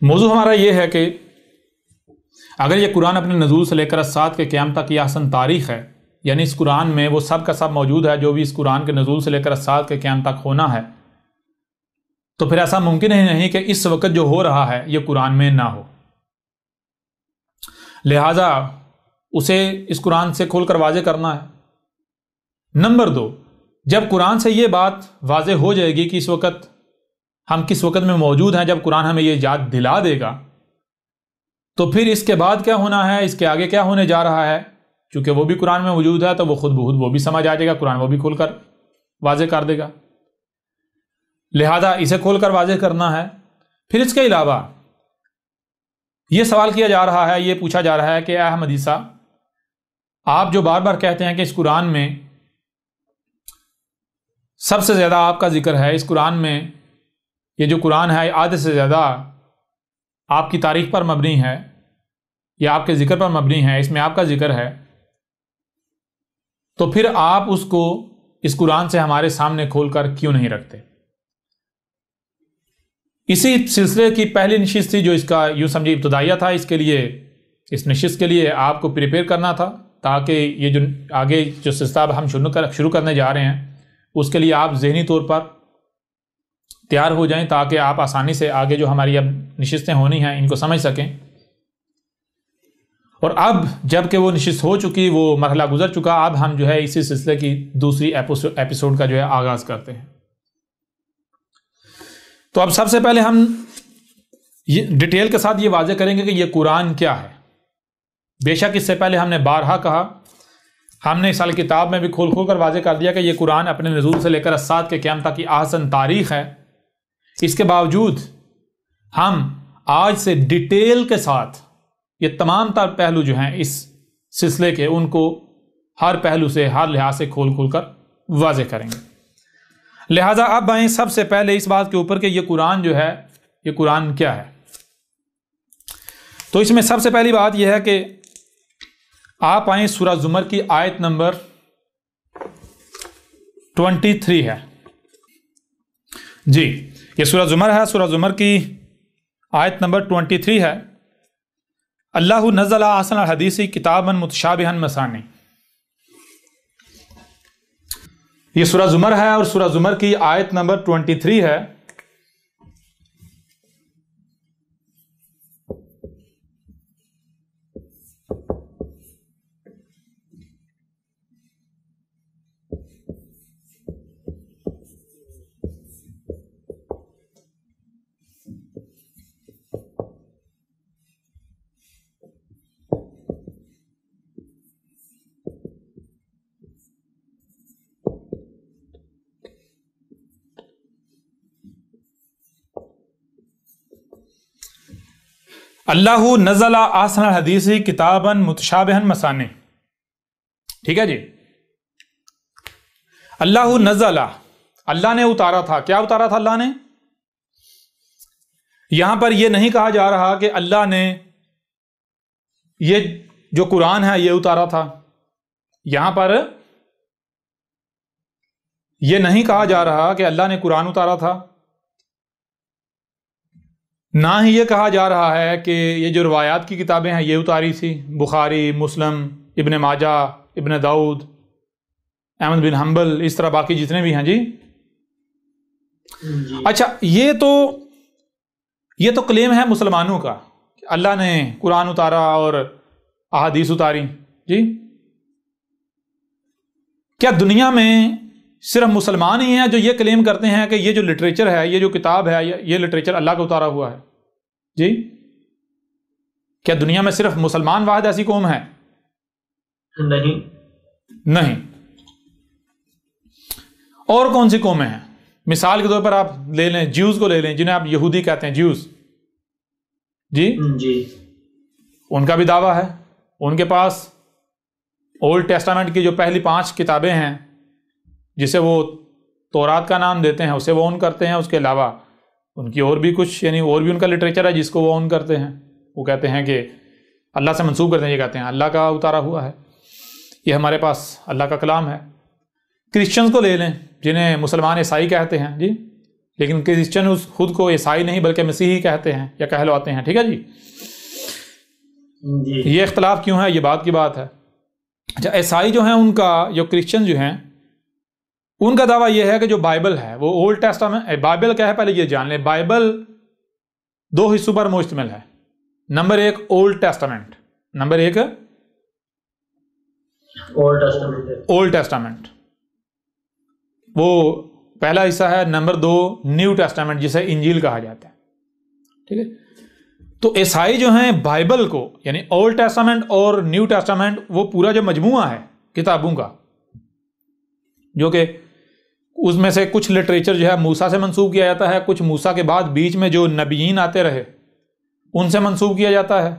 موضوع ہمارا یہ ہے کہ اگر یہ قرآن اپنے نزول سے لے کر اسات کے قیام تک یہ حسن تاریخ ہے یعنی اس قرآن میں وہ سب کا سب موجود ہے جو بھی اس قرآن کے نزول سے لے کر اسات کے قیام تک ہونا ہے، تو پھر ایسا ممکن ہی نہیں کہ اس وقت جو ہو رہا ہے یہ قرآن میں نہ ہو۔ لہذا اسے اس قرآن سے کھول کر واضح کرنا ہے۔ نمبر دو، جب قرآن سے یہ بات واضح ہو جائے گی کہ اس وقت ہم کس وقت میں موجود ہیں جب قرآن ہمیں یہ یاد دلا دے گا؟ تو پھر اس کے بعد کیا ہونا ہے؟ اس کے آگے کیا ہونے جا رہا ہے؟ چونکہ وہ بھی قرآن میں موجود ہے تو وہ خود بخود وہ بھی سمجھ آ جائے گا، قرآن وہ بھی کھول کر واضح کر دے گا۔ لہذا اسے کھول کر واضح کرنا ہے۔ پھر اس کے علاوہ یہ سوال کیا جا رہا ہے، یہ پوچھا جا رہا ہے کہ اے حدیثہ آپ جو بار بار کہتے ہیں کہ اس قرآن میں سب سے زیادہ آپ کا ذکر ہے، اس قرآن میں یہ جو قرآن ہے آدھے سے زیادہ آپ کی تاریخ پر مبنی ہے، یا آپ کے ذکر پر مبنی ہے، اس میں آپ کا ذکر ہے۔ تو پھر آپ اس کو اس قرآن سے ہمارے سامنے کھول کر کیوں نہیں رکھتے؟ اسی سلسلے کی پہلی نشست تھی جو اس کا یوں سمجھے ابتدائیہ تھا۔ اس کے لیے، اس نشست کے لیے آپ کو پریپیئر کرنا تھا تاکہ یہ جو آگے جو سلسلہ ہم شروع کرنے جا رہے ہیں، اس کے لیے آپ ذہنی طور پر تیار ہو جائیں تاکہ آپ آسانی سے آگے جو ہماری اب نشستیں ہونی ہیں ان کو سمجھ سکیں۔ اور اب جبکہ وہ نشست ہو چکی، وہ مرحلہ گزر چکا، اب ہم جو ہے اسی سلسلے کی دوسری ایپیسوڈ کا جو ہے آغاز کرتے ہیں۔ تو اب سب سے پہلے ہم ڈیٹیل کے ساتھ یہ واضح کریں گے کہ یہ قرآن کیا ہے۔ بے شک اس سے پہلے ہم نے بارہا کہا۔ ہم نے اس سال کتاب میں بھی کھول کھول کر واضح کر دیا کہ یہ قرآن اپنے نزول سے لے کر اسات کے قیام تک کی آسن تاریخ ہے۔ اس کے باوجود ہم آج سے ڈیٹیل کے ساتھ یہ تمام تر پہلو جو ہیں اس سلسلے کے، ان کو ہر پہلو سے ہر لحاظ سے کھول کھول کر واضح کریں گے۔ لہٰذا اب آئیں سب سے پہلے اس بات کے اوپر کہ یہ قرآن جو ہے، یہ قرآن کیا ہے۔ تو اس میں سب سے پہلی بات یہ ہے کہ آپ آئیں سورہ زمر کی آیت نمبر ٹوینٹی تھری ہے۔ جی۔ یہ سورہ زمر ہے، سورہ زمر کی آیت نمبر ٹوینٹی تھری ہے۔ اللہ نزل آسن الحدیثی کتاب متشابہن مسانی یہ سورہ زمر ہے اور سورہ زمر کی آیت نمبر ٹوینٹی تھری ہے۔ اللہ نزل آسن حدیثی کتاب متشابہ مسانے ٹھیک ہے جی؟ اللہ نزل، اللہ نے اتارا تھا۔ کیا اتارا تھا اللہ نے؟ یہاں پر یہ نہیں کہا جا رہا کہ اللہ نے یہ جو قرآن ہے یہ اتارا تھا۔ یہاں پر یہ نہیں کہا جا رہا کہ اللہ نے قرآن اتارا تھا۔ نہ ہی یہ کہا جا رہا ہے کہ یہ جو روایات کی کتابیں ہیں یہ اتاری تھی بخاری مسلم ابن ماجہ ابن داؤد احمد بن حنبل اس طرح باقی جتنے بھی ہیں جی, جی۔ اچھا یہ تو یہ تو کلیم ہے مسلمانوں کا۔ اللہ نے قرآن اتارا اور احادیث اتاری جی؟ کیا دنیا میں صرف مسلمان ہی ہیں جو یہ کلیم کرتے ہیں کہ یہ جو لٹریچر ہے یہ جو کتاب ہے یہ لٹریچر اللہ کا اتارا ہوا ہے۔ جی؟ کیا دنیا میں صرف مسلمان واحد ایسی قوم ہے نہیں۔ نہیں۔ اور کون سی قومیں ہیں؟ مثال کے طور پر آپ لے لیں جیوز کو لے لیں جنہیں آپ یہودی کہتے ہیں جیوز جی؟ جی۔ ان کا بھی دعویٰ ہے۔ ان کے پاس اولڈ ٹیسٹامنٹ کی جو پہلی پانچ کتابیں ہیں جسے وہ تورات کا نام دیتے ہیں اسے وہ اون کرتے ہیں اس کے علاوہ ان کی اور بھی کچھ یعنی اور بھی ان کا لٹریچر ہے جس کو وہ اون کرتے ہیں۔ وہ کہتے ہیں کہ اللہ سے منسوخ کرتے ہیں یہ کہتے ہیں اللہ کا اتارا ہوا ہے۔ یہ ہمارے پاس اللہ کا کلام ہے۔ کرسچنز کو لے لیں جنہیں مسلمان عیسائی کہتے ہیں جی۔ لیکن کرسچن اس خود کو عیسائی نہیں بلکہ مسیحی کہتے ہیں یا کہلواتے ہیں ٹھیک ہے جی؟ جی۔ یہ اختلاف کیوں ہے؟ یہ بات کی بات ہے۔ اچھا عیسائی جو ہیں ان کا جو کرسچن جو ہیں ان کا دعویٰ یہ ہے کہ جو بائبل ہے وہ اولڈ ٹیسٹامنٹ بائبل کیا ہے؟ پہلے یہ جان لیں بائبل دو حصوں پر مشتمل ہے۔ نمبر ایک اولڈ ٹیسٹامنٹ نمبر ایک اولڈ ٹیسٹامنٹ وہ پہلا حصہ ہے نمبر دو نیو ٹیسٹامنٹ جسے انجیل کہا جاتا ہے۔ ٹھیک ہے؟ تو عیسائی جو ہیں بائبل کو یعنی اولڈ ٹیسٹامنٹ اور نیو ٹیسٹامنٹ وہ پورا جو مجموعہ ہے کتابوں کا جو کہ اس میں سے کچھ لٹریچر جو ہے موسا سے منسوب کیا جاتا ہے کچھ موسا کے بعد بیچ میں جو نبیین آتے رہے ان سے منسوب کیا جاتا ہے۔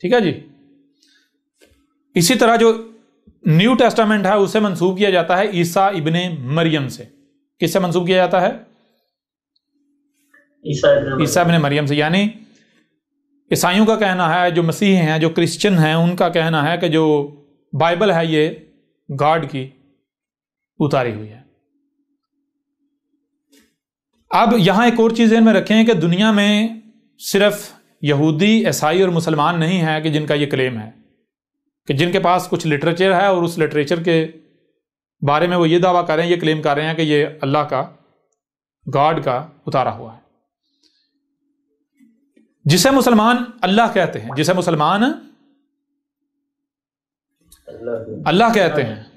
ٹھیک ہے جی؟ اسی طرح جو نیو ٹیسٹامنٹ ہے اسے منسوب کیا جاتا ہے عیسیٰ ابن مریم سے۔ کس سے منسوب کیا جاتا ہے؟ عیسیٰ ابن مریم۔ عیسیٰ ابن مریم سے۔ یعنی عیسائیوں کا کہنا ہے جو مسیح ہیں جو کرسچن ہیں ان کا کہنا ہے کہ جو بائبل ہے یہ گاڈ کی اتاری ہوئی ہے۔ اب یہاں ایک اور چیز ذہن میں رکھیں کہ دنیا میں صرف یہودی عیسائی اور مسلمان نہیں ہے کہ جن کا یہ کلیم ہے کہ جن کے پاس کچھ لٹریچر ہے اور اس لٹریچر کے بارے میں وہ یہ دعویٰ کر رہے ہیں یہ کلیم کر رہے ہیں کہ یہ اللہ کا گاڈ کا اتارا ہوا ہے۔ جسے مسلمان اللہ کہتے ہیں جسے مسلمان اللہ کہتے ہیں۔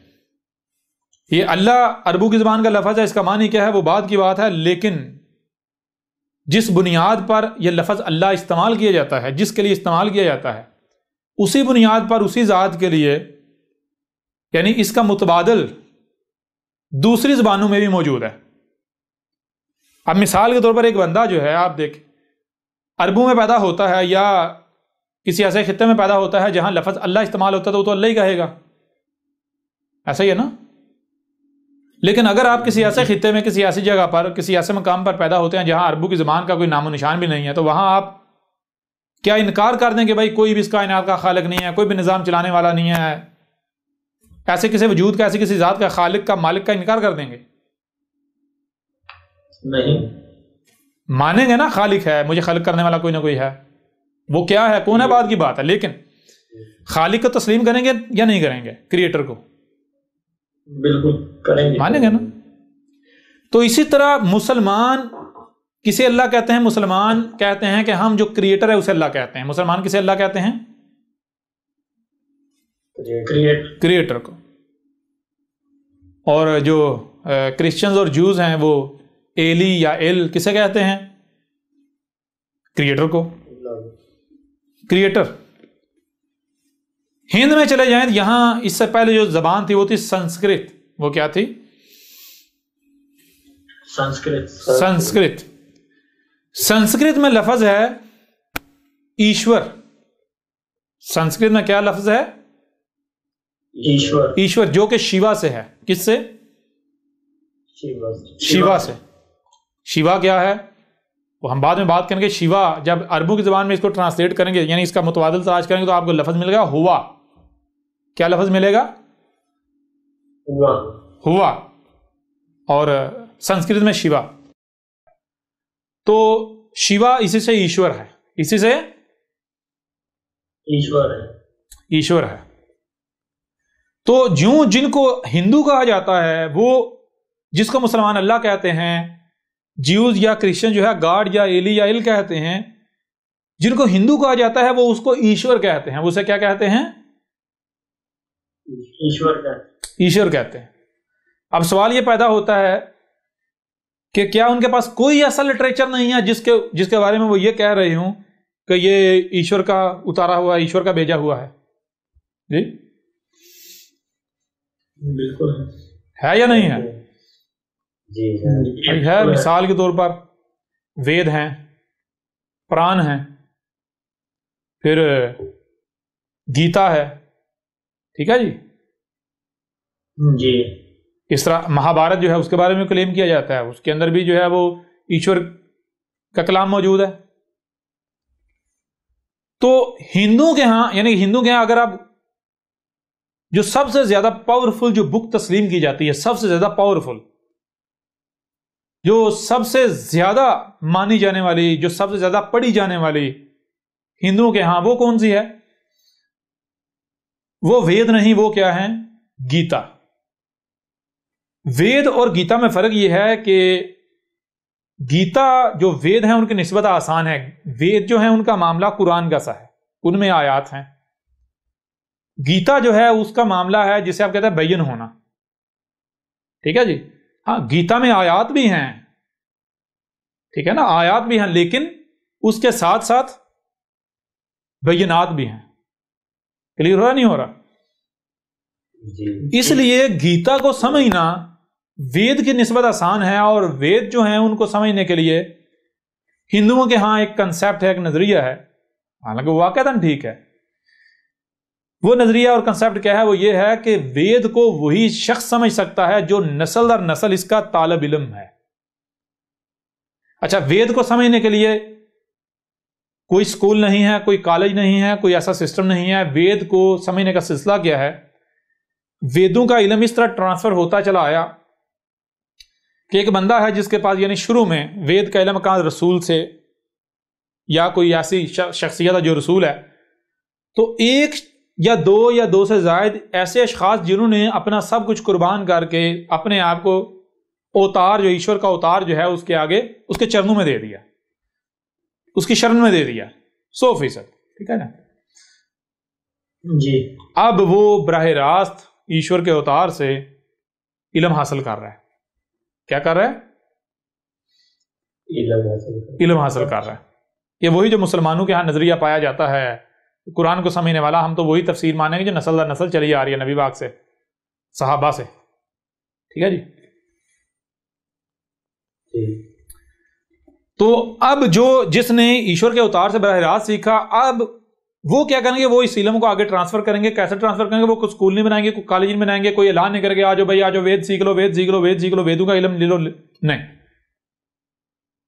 یہ اللہ عربو کی زبان کا لفظ ہے، اس کا معنی کیا ہے؟ وہ بات کی بات ہے، لیکن جس بنیاد پر یہ لفظ اللہ استعمال کیا جاتا ہے، جس کے لیے استعمال کیا جاتا ہے، اسی بنیاد پر اسی ذات کے لیے یعنی اس کا متبادل دوسری زبانوں میں بھی موجود ہے۔ اب مثال کے طور پر ایک بندہ جو ہے، آپ دیکھ، عربوں میں پیدا ہوتا ہے یا کسی ایسے خطے میں پیدا ہوتا ہے جہاں لفظ اللہ استعمال ہوتا ہے تو وہ تو اللہ ہی کہے گا۔ ایسا ہی ہے نا؟ لیکن اگر آپ کسی ایسے خطے میں کسی ایسی جگہ پر کسی ایسے مقام پر پیدا ہوتے ہیں جہاں عربوں کی زبان کا کوئی نام و نشان بھی نہیں ہے تو وہاں آپ کیا انکار کر دیں کہ بھائی کوئی بھی اس کائنات کا خالق نہیں ہے کوئی بھی نظام چلانے والا نہیں ہے؟ ایسے کسی وجود کا ایسی کسی ذات کا خالق کا مالک کا انکار کر دیں گے؟ نہیں۔ مانیں گے نا خالق ہے مجھے خالق کرنے والا کوئی نہ کوئی ہے۔ وہ کیا ہے؟ کون ہے؟ بات کی بات ہے لیکن خالق کو تسلیم کریں گے یا نہیں کریں گے؟ کریٹر کو۔ بالکل کریں گے۔ مانیں گے نا؟ تو اسی طرح مسلمان کسے اللہ کہتے ہیں؟ مسلمان کہتے ہیں کہ ہم جو کریٹر ہے اسے اللہ کہتے ہیں۔ مسلمان کسے اللہ کہتے ہیں؟ کریٹ کریٹر کو۔ اور جو کرسچنز اور جوز ہیں وہ ایلی یا ایل کسے کہتے ہیں؟ کریٹر کو۔ کریٹر ہند میں چلے جائیں یہاں اس سے پہلے جو زبان تھی وہ تھی سنسکرت۔ وہ کیا تھی؟ سنسکرت۔ سنسکرت۔ سنسکرت میں لفظ ہے ایشور۔ سنسکرت میں کیا لفظ ہے؟ ایشور۔ ایشور جو کہ شیوا سے ہے۔ کس سے۔ شیوا سے۔ شیوا کیا ہے؟ وہ ہم بعد میں بات کریں گے شیوا جب عربوں کی زبان میں اس کو ٹرانسلیٹ کریں گے یعنی اس کا متبادل تلاش کریں گے تو آپ کو لفظ ملے گا ہوا۔ کیا لفظ ملے گا؟ ہوا۔ ہوا۔ اور سنسکرت میں شیوا۔ تو شیوا اسی سے ایشور ہے۔ اسی سے ایشور ہے۔ ایشور ہے۔ تو جوں جن کو ہندو کہا جاتا ہے وہ جس کو مسلمان اللہ کہتے ہیں جیوز یا کرسچن جو ہے گاڈ یا ایلی یا ایل کہتے ہیں جن کو ہندو کہا جاتا ہے وہ اس کو ایشور کہتے ہیں۔ اسے کیا کہتے ہیں؟ ایشور کا ایشور کہتے ہیں۔ اب سوال یہ پیدا ہوتا ہے کہ کیا ان کے پاس کوئی ایسا لٹریچر نہیں ہے جس کے جس کے بارے میں وہ یہ کہہ رہے ہوں کہ یہ ایشور کا اتارا ہوا ایشور کا بھیجا ہوا ہے۔ جی؟ بالکل۔ ہے یا نہیں ہے؟ ہے مثال کے طور پر وید ہیں پران ہیں پھر گیتا ہے ٹھیک ہے جی؟ جی۔ اس طرح مہابھارت جو ہے اس کے بارے میں کلیم کیا جاتا ہے۔ اس کے اندر بھی جو ہے وہ ایشور کا کلام موجود ہے۔ تو ہندوؤں کے ہاں یعنی ہندو کے ہاں اگر آپ جو سب سے زیادہ پاورفل جو بک تسلیم کی جاتی ہے سب سے زیادہ پاورفل جو سب سے زیادہ مانی جانے والی، جو سب سے زیادہ پڑھی جانے والی ہندوؤں کے ہاں وہ کون سی ہے؟ وہ وید نہیں، وہ کیا ہے گیتا۔ وید اور گیتا میں فرق یہ ہے کہ گیتا جو وید ہیں، ان کی نسبت آسان ہے۔ وید جو ہے ان کا معاملہ قرآن کا سا ہے۔ ان میں آیات ہیں۔ گیتا جو ہے، اس کا معاملہ ہے جسے آپ کہتے ہیں بین ہونا۔ ٹھیک ہے جی؟ ہاں گیتا میں آیات بھی ہیں۔ ٹھیک ہے نا؟ آیات بھی ہیں لیکن اس کے ساتھ ساتھ بینات بھی ہیں۔ کلیئر ہو رہا نہیں ہو رہا؟ جی۔ اس لیے گیتا کو سمجھنا وید کی نسبت آسان ہے اور وید جو ہیں ان کو سمجھنے کے لیے ہندوؤں کے ہاں ایک کنسپٹ ہے ایک نظریہ ہے۔ حالانکہ وہ واقع ٹھیک ہے۔ وہ نظریہ اور کنسپٹ کیا ہے؟ وہ یہ ہے کہ وید کو وہی شخص سمجھ سکتا ہے جو نسل در نسل اس کا طالب علم ہے۔ اچھا وید کو سمجھنے کے لیے کوئی اسکول نہیں ہے، کوئی کالج نہیں ہے، کوئی ایسا سسٹم نہیں ہے۔ وید کو سمجھنے کا سلسلہ کیا ہے؟ ویدوں کا علم اس طرح ٹرانسفر ہوتا چلا آیا کہ ایک بندہ ہے جس کے پاس یعنی شروع میں وید کا علم کا رسول سے یا کوئی ایسی شخصیت ہے جو رسول ہے، تو ایک یا دو یا دو سے زائد ایسے اشخاص جنہوں نے اپنا سب کچھ قربان کر کے اپنے آپ کو اوتار جو ایشور کا اوتار جو ہے اس کے آگے اس کے چرنوں میں دے دیا۔ اس کی شرن میں دے دیا۔ سو فیصد۔ ٹھیک ہے نا؟ جی۔ اب وہ براہ راست ایشور کے اوتار سے علم حاصل کر رہا ہے۔ کیا کر رہا ہے؟ علم حاصل کر رہا ہے۔ یہ وہی جو مسلمانوں کے ہاں نظریہ پایا جاتا ہے۔ قرآن کو سمجھنے والا ہم تو وہی تفسیر مانیں گے جو نسل در نسل چلی آ رہی ہے نبی باغ سے صحابہ سے۔ ٹھیک ہے جی, تو اب جو جس نے ایشور کے اتار سے براہ راست سیکھا اب وہ کیا کریں گے؟ وہ اس علم کو آگے ٹرانسفر کریں گے۔ کیسے ٹرانسفر کریں گے؟ وہ کوئی اسکول نہیں بنائیں گے کوئی کالج نہیں بنائیں گے کوئی اعلان نہیں کریں گے آجو بھائی آجو وید سیکھ لو وید سیکھ لو وید سیکھ لو ویدوں کا علم لے لو۔ نہیں۔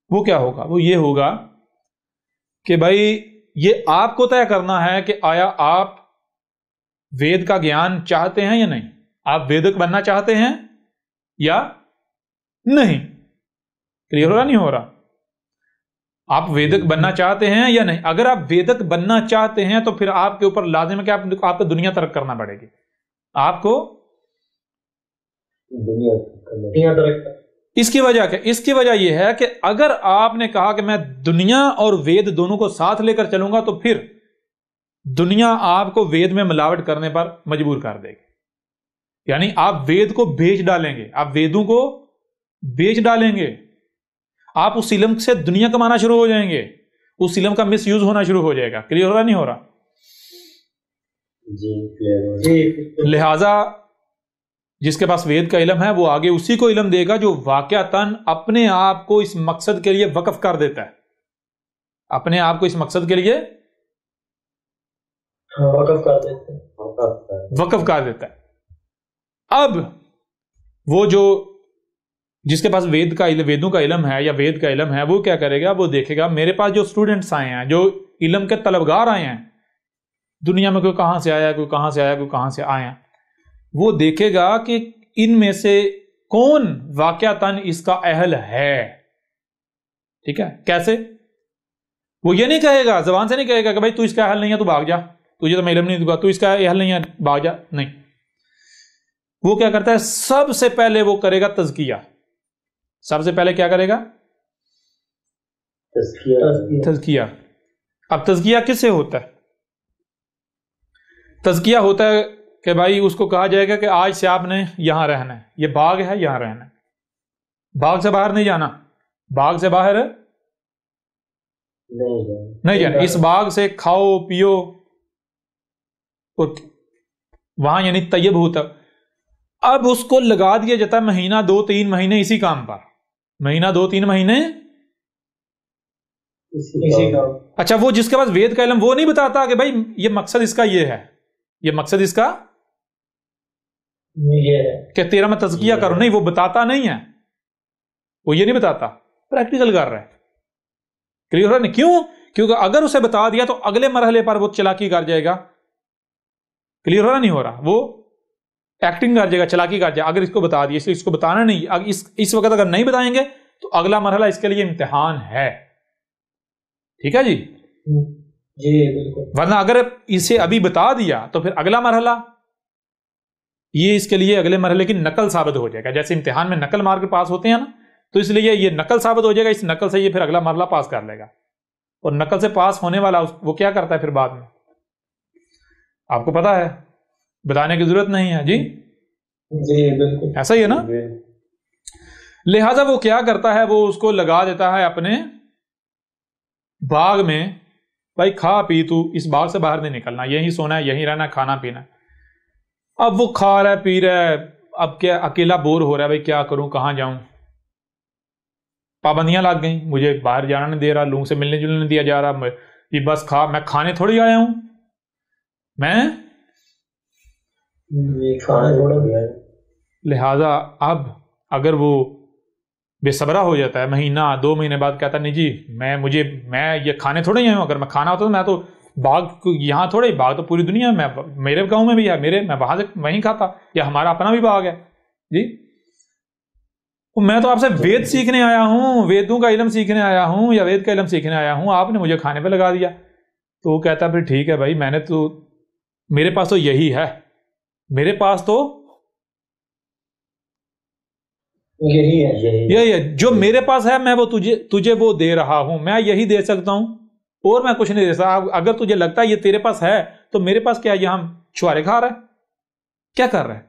وہ کیا ہوگا؟ وہ یہ ہوگا کہ بھائی یہ آپ کو طے کرنا ہے کہ آیا آپ وید کا گیان چاہتے ہیں یا نہیں؟ آپ ویدک بننا چاہتے ہیں یا نہیں؟ کلیئر ہو رہا نہیں ہو رہا۔ آپ ویدک بننا چاہتے ہیں یا نہیں؟ اگر آپ ویدک بننا چاہتے ہیں تو پھر آپ کے اوپر لازم ہے کہ آپ کو دنیا ترک کرنا پڑے گی۔ آپ کو دنیا اس کی وجہ کیا؟ اس کی وجہ یہ ہے کہ اگر آپ نے کہا کہ میں دنیا اور وید دونوں کو ساتھ لے کر چلوں گا تو پھر دنیا آپ کو وید میں ملاوٹ کرنے پر مجبور کر دے گی۔ یعنی آپ وید کو بیچ ڈالیں گے۔ آپ ویدوں کو بیچ ڈالیں گے۔ آپ اس علم سے دنیا کمانا شروع ہو جائیں گے۔ اس علم کا مس یوز ہونا شروع ہو جائے گا۔ کلیئر ہو رہا نہیں ہو رہا؟ جی لہذا جس کے پاس وید کا علم ہے وہ آگے اسی کو علم دے گا جو واقع تن اپنے آپ کو اس مقصد کے لیے وقف کر دیتا ہے۔ اپنے آپ کو اس مقصد کے لیے ہاں، وقف کر دیتا ہے۔ اب وہ جو جس کے پاس وید کا علم ویدوں کا علم ہے یا وید کا علم ہے وہ کیا کرے گا؟ وہ دیکھے گا میرے پاس جو اسٹوڈنٹس آئے ہیں جو علم کے طلبگار آئے ہیں دنیا میں کوئی کہاں سے آیا کوئی کہاں سے آیا کوئی کہاں سے آیا وہ دیکھے گا کہ ان میں سے کون واقع تن اس کا اہل ہے۔ ٹھیک ہے؟ کیسے؟ وہ یہ نہیں کہے گا زبان سے نہیں کہے گا کہ بھائی تو اس کا اہل نہیں ہے تو بھاگ جا۔ تجھے تو میں علم نہیں دوں گا تو اس کا اہل نہیں ہے بھاگ جا۔ نہیں۔ وہ کیا کرتا ہے؟ سب سے پہلے وہ کرے گا تزکیہ۔ سب سے پہلے کیا کرے گا؟ تزکیہ۔ اب تزکیہ کس سے ہوتا ہے؟ تزکیہ ہوتا ہے کہ بھائی اس کو کہا جائے گا کہ آج سے آپ نے یہاں رہنا ہے یہ باغ ہے یہاں رہنا ہے۔ باغ سے باہر نہیں جانا۔ باغ سے باہر نہیں جانا۔ اس باغ سے کھاؤ پیو وہاں یعنی طیب ہوتا۔ اب اس کو لگا دیا جاتا ہے مہینہ دو تین مہینے اسی کام پر۔ مہینہ دو تین مہینے اچھا وہ جس کے پاس وید کا علم وہ نہیں بتاتا کہ بھائی یہ مقصد اس کا یہ ہے۔ یہ مقصد اس کا کہ تیرا میں تزکیہ کروں۔ نہیں وہ بتاتا نہیں ہے۔ وہ یہ نہیں بتاتا۔ پریکٹیکل کر رہا ہے۔ کلیئر ہو رہا کیوں؟ کیونکہ اگر اسے بتا دیا تو اگلے مرحلے پر وہ چلاکی کر جائے گا۔ کلیئر ہو رہا نہیں ہو رہا۔ وہ ایکٹنگ کر جائے گا چلاکی کر جائے گا۔ اگر اس کو بتا دیا اس لیے اس کو بتانا نہیں۔ اس اس وقت اگر نہیں بتائیں گے تو اگلا مرحلہ اس کے لیے امتحان ہے۔ ٹھیک ہے جی؟ جی بالکل۔ ورنہ اگر اسے ابھی بتا دیا تو پھر اگلا مرحلہ یہ اس کے لیے اگلے مرحلے کی نقل ثابت ہو جائے گا۔ جیسے امتحان میں نقل مار کے پاس ہوتے ہیں نا تو اس لیے یہ نقل ثابت ہو جائے گا اس نقل سے یہ پھر اگلا مرحلہ پاس کر لے گا۔ اور نقل سے پاس ہونے والا وہ کیا کرتا ہے پھر بعد میں؟ آپ کو پتا ہے بتانے کی ضرورت نہیں ہے۔ جی؟ جی بالکل۔ ایسا ہی ہے نا؟ جی۔ لہذا وہ کیا کرتا ہے وہ اس کو لگا دیتا ہے اپنے باغ میں بھائی کھا پی تو اس باغ سے باہر نہیں نکلنا یہی سونا ہے یہی رہنا کھانا پینا اب وہ کھا رہا ہے پی رہا ہے۔ اب کیا اکیلا بور ہو رہا ہے بھائی کیا کروں؟ کہاں جاؤں؟ پابندیاں لگ گئیں۔ مجھے باہر جانا نہیں دے رہا لوگوں سے ملنے جلنے نہیں دیا جا رہا۔ یہ بس کھا میں کھانے تھوڑی آیا ہوں۔ میں؟ لہذا اب اگر وہ بے صبرہ ہو جاتا ہے مہینہ دو مہینے بعد کہتا نہیں جی میں مجھے میں یہ کھانے تھوڑے ہی آیا ہوں۔ اگر میں کھانا ہوتا تو میں تو باغ یہاں تھوڑے باغ تو پوری دنیا میں میرے گاؤں میں بھی ہے میرے میں وہاں سے وہیں کھاتا یا ہمارا اپنا بھی باغ ہے۔ جی؟ میں تو آپ سے وید سیکھنے آیا ہوں ویدوں کا علم سیکھنے آیا ہوں یا وید کا علم سیکھنے آیا ہوں آپ نے مجھے کھانے پہ لگا دیا۔ تو وہ کہتا پھر ٹھیک ہے بھائی میں نے تو میرے پاس تو یہی ہے۔ میرے پاس تو یہی ہے۔ یہی ہے۔ جو میرے پاس ہے میں وہ تجھے تجھے وہ دے رہا ہوں۔ میں یہی دے سکتا ہوں۔ اور میں کچھ نہیں دے سکتا۔ اگر تجھے لگتا ہے یہ تیرے پاس ہے تو میرے پاس کیا یہاں چھوارے کھا رہا ہے کیا کر رہا ہے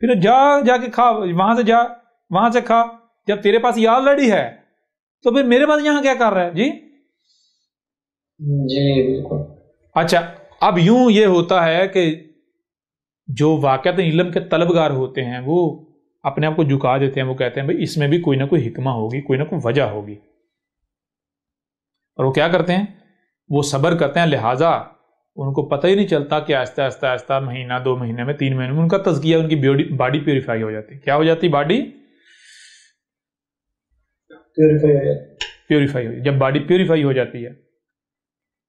پھر جا جا کے کھا وہاں سے جا وہاں سے کھا۔ جب تیرے پاس یہ آلریڈی ہے تو پھر میرے پاس یہاں کیا کر رہا ہے جی؟ جی بالکل۔ اچھا اب یوں یہ ہوتا ہے کہ جو واقع علم کے طلبگار ہوتے ہیں وہ اپنے آپ کو جھکا دیتے ہیں۔ وہ کہتے ہیں بھائی اس میں بھی کوئی نہ کوئی حکمہ ہوگی کوئی نہ کوئی وجہ ہوگی۔ اور وہ کیا کرتے ہیں؟ وہ صبر کرتے ہیں لہٰذا ان کو پتہ ہی نہیں چلتا کہ آہستہ آہستہ آہستہ مہینہ دو مہینے میں تین مہینے میں ان کا تزکیہ ان کی باڈی پیوریفائی ہو جاتی۔ کیا ہو جاتی؟ باڈی پیوریفائی ہو جب باڈی پیوریفائی ہو جاتی ہے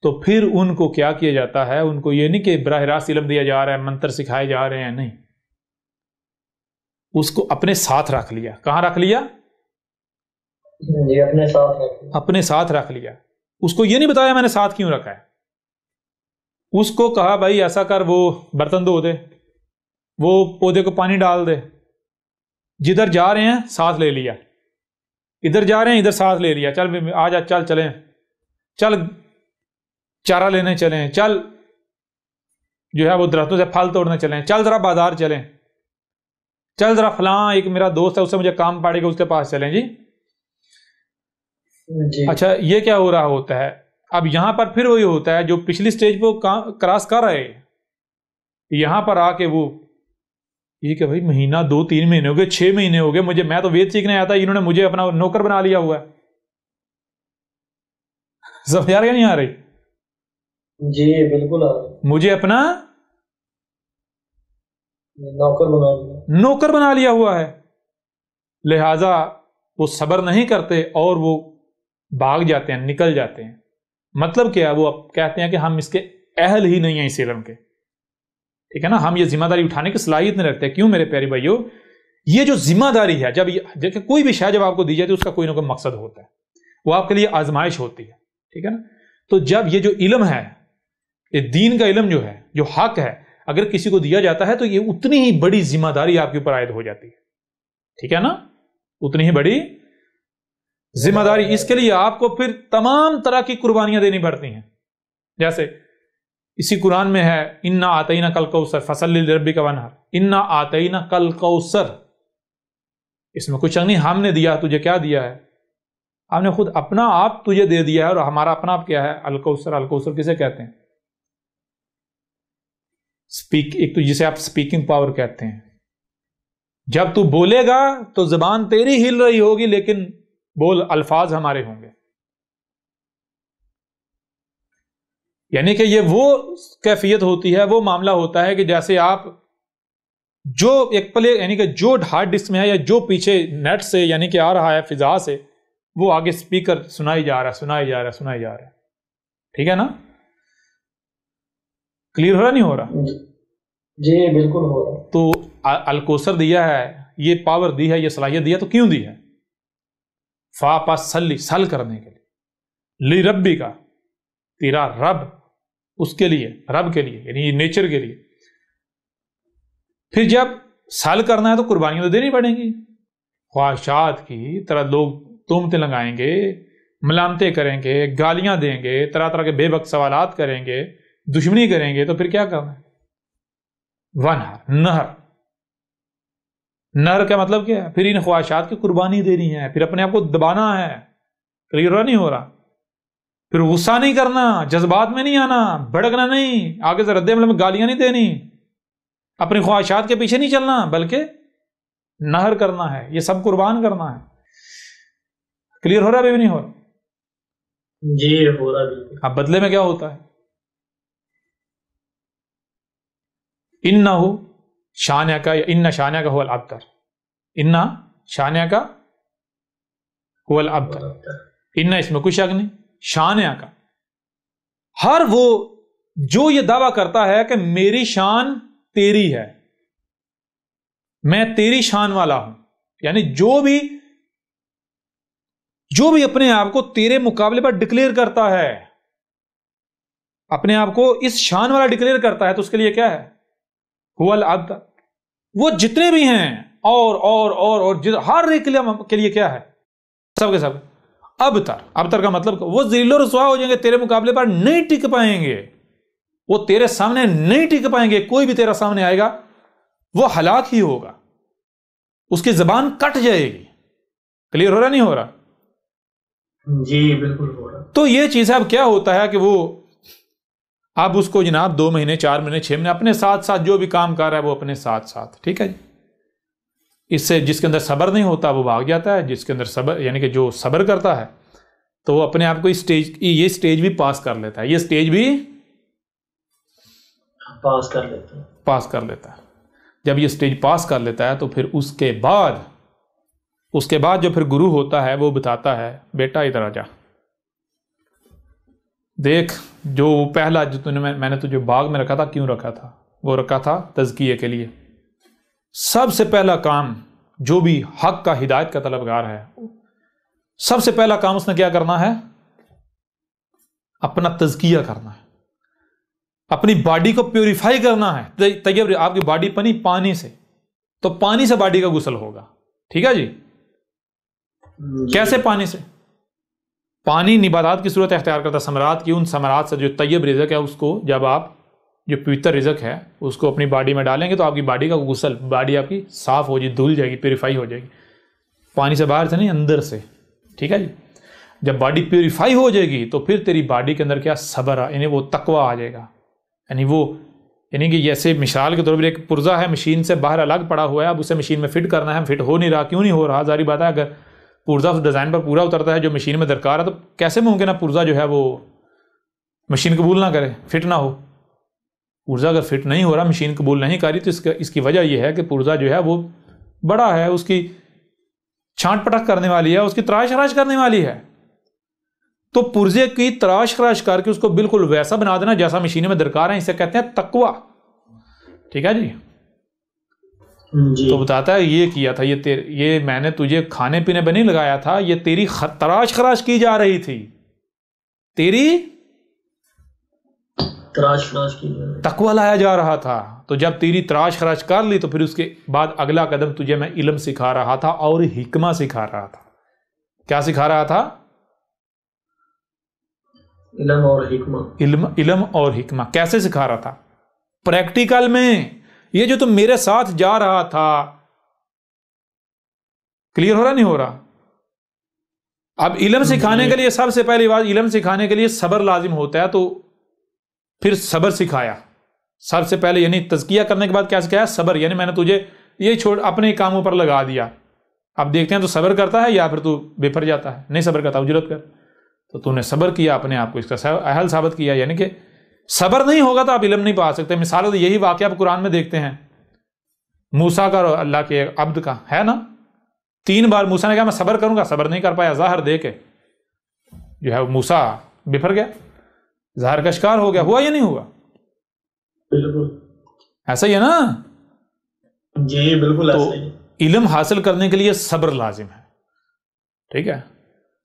تو پھر ان کو کیا کیا جاتا ہے؟ ان کو یہ نہیں کہ براہ راست علم دیا جا رہا ہے منتر سکھائے جا رہے ہیں نہیں۔ اس کو اپنے ساتھ رکھ لیا۔ کہاں رکھ لیا؟ جی اپنے ساتھ اپنے ساتھ رکھ لیا۔ اس کو یہ نہیں بتایا میں نے ساتھ کیوں رکھا ہے؟ اس کو کہا بھائی ایسا کر، وہ برتن دھو دے، وہ پودے کو پانی ڈال دے۔ جدھر جا رہے ہیں، ساتھ لے لیا۔ ادھر جا رہے ہیں، ادھر ساتھ لے لیا۔ چل، آ جا، چل، چلیں۔ چل، چارہ لینے چلیں۔ چل، جو ہے وہ درختوں سے پھل توڑنے چلیں۔ چل ذرا بازار چلیں۔ چل ذرا فلاں ایک میرا دوست ہے، اس سے مجھے کام پڑے گا، اس کے پاس چلیں۔ جی جی؟ اچھا یہ کیا ہو رہا ہوتا ہے؟ اب یہاں پر پھر وہی ہوتا ہے جو پچھلی سٹیج پہ کراس کر رہے یہاں پر آ کے وہ یہ کہ بھائی مہینہ دو تین مہینے ہو گئے چھ مہینے ہو گئے مجھے میں تو وید سیکھنے آتا انہوں نے مجھے اپنا نوکر بنا لیا ہوا ہے۔ سب یار نہیں آ رہی؟ جی بالکل مجھے اپنا نوکر بنا لیا۔ نوکر بنا لیا ہوا ہے۔ لہذا وہ صبر نہیں کرتے اور وہ بھاگ جاتے ہیں، نکل جاتے ہیں۔ مطلب کیا وہ کہتے ہیں کہ ہم اس کے اہل ہی نہیں ہیں اس علم کے۔ ٹھیک ہے نا؟ ہم یہ ذمہ داری اٹھانے کی صلاحیت نہیں رکھتے۔ کیوں میرے پیاری بھائیو؟ یہ جو ذمہ داری ہے، جب یہ کوئی بھی شاید جب آپ کو دی جاتی ہے، اس کا کوئی نہ کوئی مقصد ہوتا ہے۔ وہ آپ کے لیے آزمائش ہوتی ہے۔ ٹھیک ہے نا؟ تو جب یہ جو علم ہے، یہ دین کا علم جو ہے، جو حق ہے، اگر کسی کو دیا جاتا ہے، تو یہ اتنی ہی بڑی ذمہ داری آپ کے اوپر عائد ہو جاتی ہے۔ ٹھیک ہے نا؟ اتنی ہی بڑی ذمہ داری اس کے لیے آپ کو پھر تمام طرح کی قربانیاں دینی پڑتی ہیں۔ جیسے اسی قرآن میں ہے، انا آتئی کل کوسر فصل ربی کا ونہر انا آتئی کل کوسر اس میں کچھ نہیں، ہم نے دیا، تجھے کیا دیا ہے؟ ہم نے خود اپنا آپ تجھے دے دیا ہے اور ہمارا اپنا آپ کیا ہے؟ الکوسر الکوسر کسے کہتے ہیں؟ سپیک ایک تو جسے آپ سپیکنگ پاور کہتے ہیں۔ جب تو بولے گا تو زبان تیری ہل رہی ہوگی، لیکن بول الفاظ ہمارے ہوں گے۔ یعنی کہ یہ وہ کیفیت ہوتی ہے وہ معاملہ ہوتا ہے کہ جیسے آپ جو ایک پلے یعنی کہ جو ہارڈ ڈسک میں ہے یا جو پیچھے نیٹ سے یعنی کہ آ رہا ہے فضا سے وہ آگے سپیکر سنائی جا رہا ہے سنائی جا رہا ہے سنائی جا رہا ہے۔ ٹھیک ہے نا؟ کلیئر ہو رہا نہیں ہو رہا۔ جی بالکل ہو رہا تو الکوسر دیا ہے یہ پاور دی ہے یہ صلاحیت دیا تو کیوں دی ہے؟ فا سلی، سل کرنے کے لیے۔ لی ربی کا، تیرا رب اس کے لیے، رب کے لیے یعنی نیچر کے لیے۔ پھر جب سال کرنا ہے تو قربانیاں تو دینی پڑیں گی۔ خواہشات کی طرح لوگ تومتے لگائیں گے، ملامتیں کریں گے، گالیاں دیں گے، طرح طرح کے بے وقت سوالات کریں گے، دشمنی کریں گے، تو پھر کیا کرنا ہے؟ ونہر، نہر۔ نہر کا مطلب کیا ہے؟ پھر ان خواہشات کی قربانی دینی ہے پھر اپنے آپ کو دبانا ہے کلیئر نہیں ہو رہا۔ پھر غصہ نہیں کرنا جذبات میں نہیں آنا بھڑکنا نہیں۔ آگے سے رد عمل میں گالیاں نہیں دینی۔ اپنی خواہشات کے پیچھے نہیں چلنا بلکہ نہر کرنا ہے یہ سب قربان کرنا ہے۔ کلیئر ہو رہا بھی نہیں ہو رہا؟ جی ہو رہا اب بدلے میں کیا ہوتا ہے؟ ان نہ ہو شانیہ کا ان شانیہ کا ہو الابتر. ان شانیہ کا ہو الابتر. ان اس میں کچھ شک نہیں. شانیہ کا ہر وہ جو یہ دعویٰ کرتا ہے کہ میری شان تیری ہے. میں تیری شان والا ہوں. یعنی جو بھی جو بھی اپنے آپ کو تیرے مقابلے پر ڈکلیئر کرتا ہے، اپنے آپ کو اس شان والا ڈکلیئر کرتا ہے، تو اس کے لیے کیا ہے؟ وہ جتنے بھی ہیں اور اور اور اور ہر ایک کے لیے کیا ہے؟ سب کے سب۔ اب تر اب تر کا مطلب وہ ذیل و رسوا ہو جائیں گے تیرے مقابلے پر نہیں ٹک پائیں گے۔ وہ تیرے سامنے نہیں ٹک پائیں گے کوئی بھی تیرا سامنے آئے گا وہ ہلاک ہی ہوگا۔ اس کی زبان کٹ جائے گی۔ کلیئر ہو رہا نہیں ہو رہا؟ جی بالکل ہو رہا۔ تو یہ چیز اب کیا ہوتا ہے کہ وہ اب اس کو جناب دو مہینے چار مہینے چھ مہینے اپنے ساتھ ساتھ جو بھی کام کر رہا ہے وہ اپنے ساتھ ساتھ ٹھیک ہے جی؟ اس سے جس کے اندر صبر نہیں ہوتا وہ بھاگ جاتا ہے جس کے اندر صبر یعنی کہ جو صبر کرتا ہے تو وہ اپنے آپ کو اسٹیج یہ اسٹیج بھی پاس کر لیتا ہے یہ اسٹیج بھی پاس کر لیتا ہے۔ پاس کر لیتا ہے۔ جب یہ اسٹیج پاس کر لیتا ہے تو پھر اس کے بعد اس کے بعد جو پھر گرو ہوتا ہے وہ بتاتا ہے بیٹا ادھر آ جا۔ دیکھ جو پہلا جو نے میں نے تجھے باغ میں رکھا تھا کیوں رکھا تھا؟ وہ رکھا تھا تزکیے کے لیے۔ سب سے پہلا کام جو بھی حق کا ہدایت کا طلبگار ہے سب سے پہلا کام اس نے کیا کرنا ہے؟ اپنا تزکیہ کرنا ہے۔ اپنی باڈی کو پیوریفائی کرنا ہے۔ طیب آپ کی باڈی پنی پانی سے۔ تو پانی سے باڈی کا غسل ہوگا۔ ٹھیک ہے جی, جی۔ کیسے پانی سے؟ پانی نباتات کی صورت اختیار کرتا سمرات کی، ان سمرات سے جو طیب رزق ہے، اس کو جب آپ، جو پوتر رزق ہے، اس کو اپنی باڈی میں ڈالیں گے تو آپ کی باڈی کا غسل باڈی آپ کی صاف ہو جائے، دھل جائے گی پیوریفائی ہو جائے گی۔ پانی سے باہر سے نہیں، اندر سے۔ ٹھیک ہے جی؟ جب باڈی پیوریفائی ہو جائے گی تو پھر تیری باڈی کے اندر کیا صبر یعنی وہ تقوا آ جائے گا۔ یعنی وہ یعنی کہ جیسے مثال کے طور پر ایک پرزا ہے، مشین سے باہر الگ پڑا ہوا ہے، اب اسے مشین میں فٹ کرنا ہے فٹ ہو نہیں رہا، کیوں نہیں ہو رہا؟ ظاہری بات ہے، اگر پرزا اس ڈیزائن پر پورا اترتا ہے جو مشین میں درکار ہے، تو کیسے ممکن ہے پرزا جو ہے وہ مشین قبول نہ کرے؟ فٹ نہ ہو۔ پرزا اگر فٹ نہیں ہو رہا مشین قبول نہیں کر رہی، تو اس کا اس کی وجہ یہ ہے کہ پرزا جو ہے وہ بڑا ہے، اس کی چھانٹ پٹک کرنے والی ہے، اس کی تراش خراش کرنے والی ہے۔ تو پرزے کی تراش خراش کر کے اس کو بالکل ویسا بنا دینا جیسا مشین میں درکار ہے اسے کہتے ہیں تکوا ٹھیک ہے جی؟ تو بتاتا ہے یہ کیا تھا یہ تیر یہ میں نے تجھے کھانے پینے پہ نہیں لگایا تھا یہ تیری تراش خراش کی جا رہی تھی۔ تیری تراش خراش کی تقوی لایا جا رہا تھا۔ تو جب تیری تراش خراش کر لی تو پھر اس کے بعد اگلا قدم تجھے میں علم سکھا رہا تھا اور حکمہ سکھا رہا تھا۔ کیا سکھا رہا تھا؟ علم اور حکمہ۔ علم علم اور حکمہ۔ کیسے سکھا رہا تھا؟ پریکٹیکل میں۔ یہ جو تم میرے ساتھ جا رہا تھا کلیئر ہو رہا نہیں ہو رہا۔ اب علم سکھانے کے لیے سب سے پہلی بات علم سکھانے کے لیے صبر لازم ہوتا ہے تو پھر صبر سکھایا۔ سب سے پہلے یعنی تزکیہ کرنے کے بعد کیا سکھایا؟ صبر۔ یعنی میں نے تجھے یہ چھوڑ اپنے کاموں پر لگا دیا۔ اب دیکھتے ہیں تو صبر کرتا ہے یا پھر تو بے جاتا ہے؟ نہیں صبر کرتا اجرت کر۔ تو تو نے صبر کیا اپنے آپ کو اس کا اہل ثابت کیا یعنی کہ صبر نہیں ہوگا تو آپ علم نہیں پا سکتے۔ مثال تو یہی واقعہ آپ قرآن میں دیکھتے ہیں۔ موسا کا اور اللہ کے عبد کا ہے نا؟ تین بار موسا نے کہا میں صبر کروں گا صبر نہیں کر پایا ظاہر دے کے۔ جو ہے موسا بفر گیا۔ ظاہر کا شکار ہو گیا۔ ہوا یا نہیں ہوا؟ بالکل۔ ایسا ہی ہے نا؟ جی بالکل علم حاصل کرنے کے لیے صبر لازم ہے۔ ٹھیک ہے؟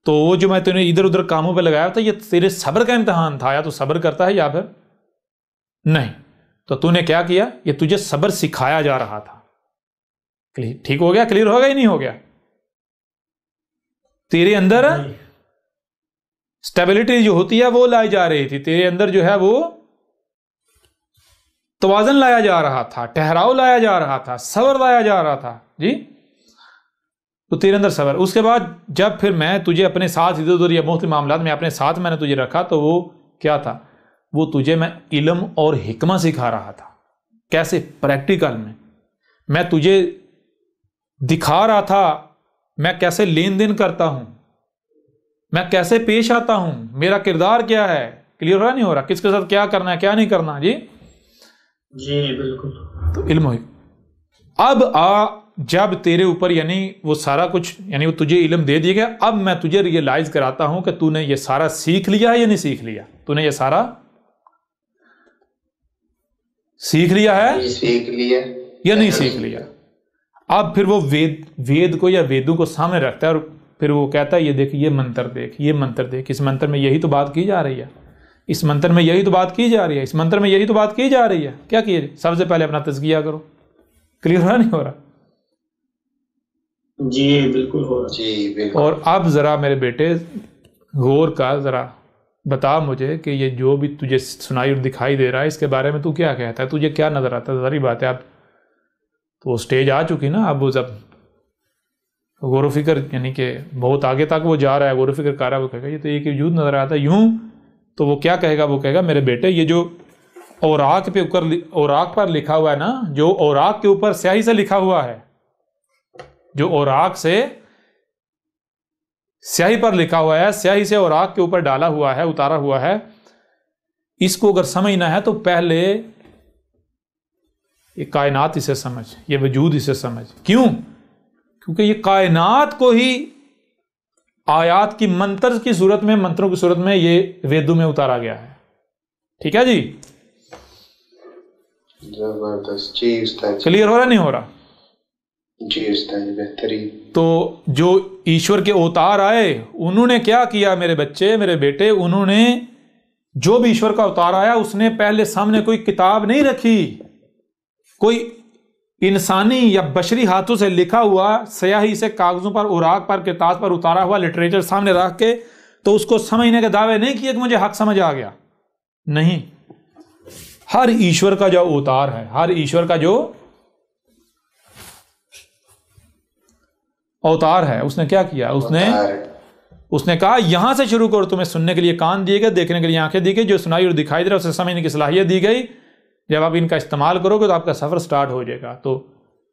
تو وہ جو میں تمہیں ادھر ادھر کاموں پہ لگایا تھا یہ تیرے صبر کا امتحان تھا۔ یا تو صبر کرتا ہے یا پھر نہیں۔ تو تو نے کیا کیا؟ یہ تجھے صبر سکھایا جا رہا تھا۔ ٹھیک ہو گیا؟ کلیئر ہو گیا ہی نہیں ہو گیا؟ تیرے اندر اسٹیبلٹی جو ہوتی ہے وہ لائی جا رہی تھی۔ تیرے اندر جو ہے وہ توازن لایا جا رہا تھا ٹہراؤ لایا جا رہا تھا صبر لایا جا رہا تھا۔ جی؟ تو تیرے اندر صبر۔ اس کے بعد جب پھر میں تجھے اپنے ساتھ ادھر ادھر یا مختلف معاملات میں اپنے ساتھ میں نے تجھے رکھا تو وہ کیا تھا؟ وہ تجھے میں علم اور حکمہ سکھا رہا تھا۔ کیسے؟ پریکٹیکل میں۔ میں تجھے دکھا رہا تھا۔ میں کیسے لین دین کرتا ہوں؟ میں کیسے پیش آتا ہوں؟ میرا کردار کیا ہے؟ کلیئر ہو رہا نہیں ہو رہا۔ کس کے ساتھ کیا کرنا ہے؟ کیا نہیں کرنا؟ جی؟ جی بالکل۔ تو علم ہوئی۔ اب آ جب تیرے اوپر یعنی وہ سارا کچھ یعنی وہ تجھے علم دے دیا گیا اب میں تجھے ریئلائز کراتا ہوں کہ تو نے یہ سارا سیکھ لیا ہے یا نہیں سیکھ لیا؟ تو نے یہ سارا سیکھ لیا ہے سیکھ لیا۔ یا نہیں سیکھ لیا؟ اب پھر وہ وید وید کو یا ویدوں کو سامنے رکھتا ہے اور پھر وہ کہتا ہے یہ دیکھ یہ منتر دیکھ یہ منتر دیکھ اس منتر میں یہی تو بات کی جا رہی ہے۔ اس منتر میں یہی تو بات کی جا رہی ہے۔ اس منتر میں یہی تو بات کی جا رہی ہے۔ کیا کیے؟ سب سے پہلے اپنا تزکیہ کرو۔ کلیئر ہو رہا نہیں ہو رہا؟ جی بالکل ہو رہا جی بالکل۔ اور اب ذرا میرے بیٹے غور کا ذرا۔ بتا مجھے کہ یہ جو بھی تجھے سنائی اور دکھائی دے رہا ہے اس کے بارے میں تو کیا کہتا ہے؟ تجھے کیا نظر آتا ہے؟ ذری بات ہے۔ اب تو وہ اسٹیج آ چکی نا اب وہ جب غور و فکر یعنی کہ بہت آگے تک وہ جا رہا ہے غور و فکر کر رہا ہے وہ کہے گا یہ تو ایک وجود نظر آتا ہے۔ یوں تو وہ کیا کہے گا؟ وہ کہے گا میرے بیٹے یہ جو اوراق پہ اوپر اوراق پر لکھا ہوا ہے نا جو اوراق کے اوپر سیاہی سے لکھا ہوا ہے جو اوراق سے سیاہی پر لکھا ہوا ہے سیاہی سے اوراق کے اوپر ڈالا ہوا ہے اتارا ہوا ہے۔ اس کو اگر سمجھنا ہے تو پہلے یہ کائنات اسے سمجھ یہ وجود اسے سمجھ۔ کیوں؟ کیونکہ یہ کائنات کو ہی آیات کی منتر کی صورت میں منتروں کی صورت میں یہ ویدو میں اتارا گیا ہے۔ ٹھیک ہے جی؟ کلیئر ہو رہا نہیں ہو رہا۔ جی استاد بہترین۔ تو جو ایشور کے اوتار آئے، انہوں نے کیا کیا میرے بچے، میرے بیٹے؟ انہوں نے جو بھی ایشور کا اوتار آیا، اس نے پہلے سامنے کوئی کتاب نہیں رکھی۔ کوئی انسانی یا بشری ہاتھوں سے لکھا ہوا، سیاہی سے کاغذوں پر، اوراق پر، کتاب پر اتارا ہوا لٹریچر سامنے رکھ کے، تو اس کو سمجھنے کے دعوے نہیں کیے کہ مجھے حق سمجھ آ گیا۔ نہیں۔ ہر ایشور کا جو اوتار ہے، ہر ایشور کا جو اوتار ہے۔ اس نے کیا کیا؟ اس نے اس نے کہا یہاں سے شروع کرو تمہیں سننے کے لیے کان دیے گئے دیکھنے کے لیے آنکھیں دی گئی جو سنائی اور دکھائی دے رہا اسے سمجھنے کی صلاحیت دی گئی۔ جب آپ ان کا استعمال کرو گے تو آپ کا سفر سٹارٹ ہو جائے گا۔ تو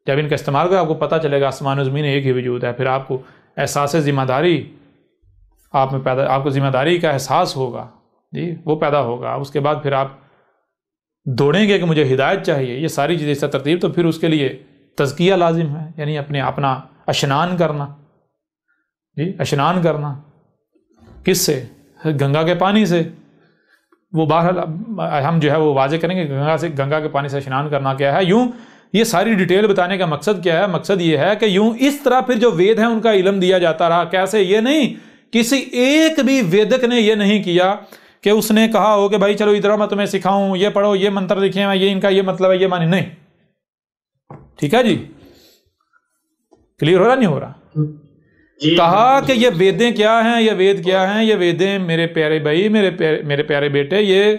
جب ان کا استعمال کرو آپ کو پتہ چلے گا آسمان و زمین ایک ہی وجود ہے۔ پھر آپ کو احساس ذمہ داری آپ میں پیدا آپ کو ذمہ داری کا احساس ہوگا۔ جی وہ پیدا ہوگا۔ اس کے بعد پھر آپ دوڑیں گے کہ مجھے ہدایت چاہیے۔ یہ ساری چیزیں اس ترتیب تو پھر اس کے لیے تزکیہ لازم ہے۔ یعنی اپنے اپنا اشنان کرنا۔ جی اشنان کرنا۔ کس سے؟ گنگا کے پانی سے۔ وہ باہر ہم جو ہے وہ واضح کریں گے گنگا سے گنگا کے پانی سے اشنان کرنا کیا ہے۔ یوں یہ ساری ڈیٹیل بتانے کا مقصد کیا ہے؟ مقصد یہ ہے کہ یوں اس طرح پھر جو وید ہیں ان کا علم دیا جاتا رہا۔ کیسے؟ یہ نہیں۔ کسی ایک بھی ویدک نے یہ نہیں کیا کہ اس نے کہا ہو کہ بھائی چلو ادھر میں تمہیں سکھاؤں، یہ پڑھو، یہ منتر لکھے ہیں، یہ ان کا یہ مطلب ہے، یہ مانی نہیں۔ ٹھیک ہے جی؟ کلیئر ہو رہا نہیں ہو رہا؟ جی۔ کہا کہ یہ ویدیں کیا ہیں؟ یہ وید کیا ہیں؟ یہ ویدیں میرے پیارے بھائی میرے پیارے میرے پیارے بیٹے یہ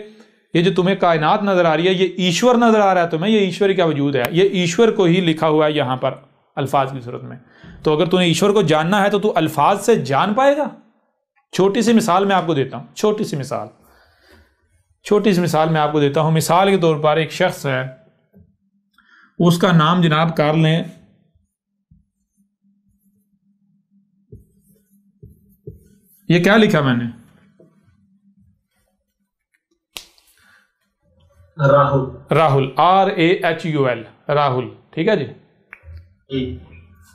یہ جو تمہیں کائنات نظر آ رہی ہے یہ ایشور نظر آ رہا ہے تمہیں یہ ایشور کا وجود ہے؟ یہ ایشور کو ہی لکھا ہوا ہے یہاں پر الفاظ کی صورت میں۔ تو اگر تمہیں ایشور کو جاننا ہے تو تو الفاظ سے جان پائے گا؟ چھوٹی سی مثال میں آپ کو دیتا ہوں چھوٹی سی مثال۔ چھوٹی سی مثال میں آپ کو دیتا ہوں۔ مثال کے طور پر ایک شخص ہے اس کا نام جناب کر لیں یہ کیا لکھا میں نے؟ Rahul. Rahul R A H U L Rahul ٹھیک ہے جی؟ جی۔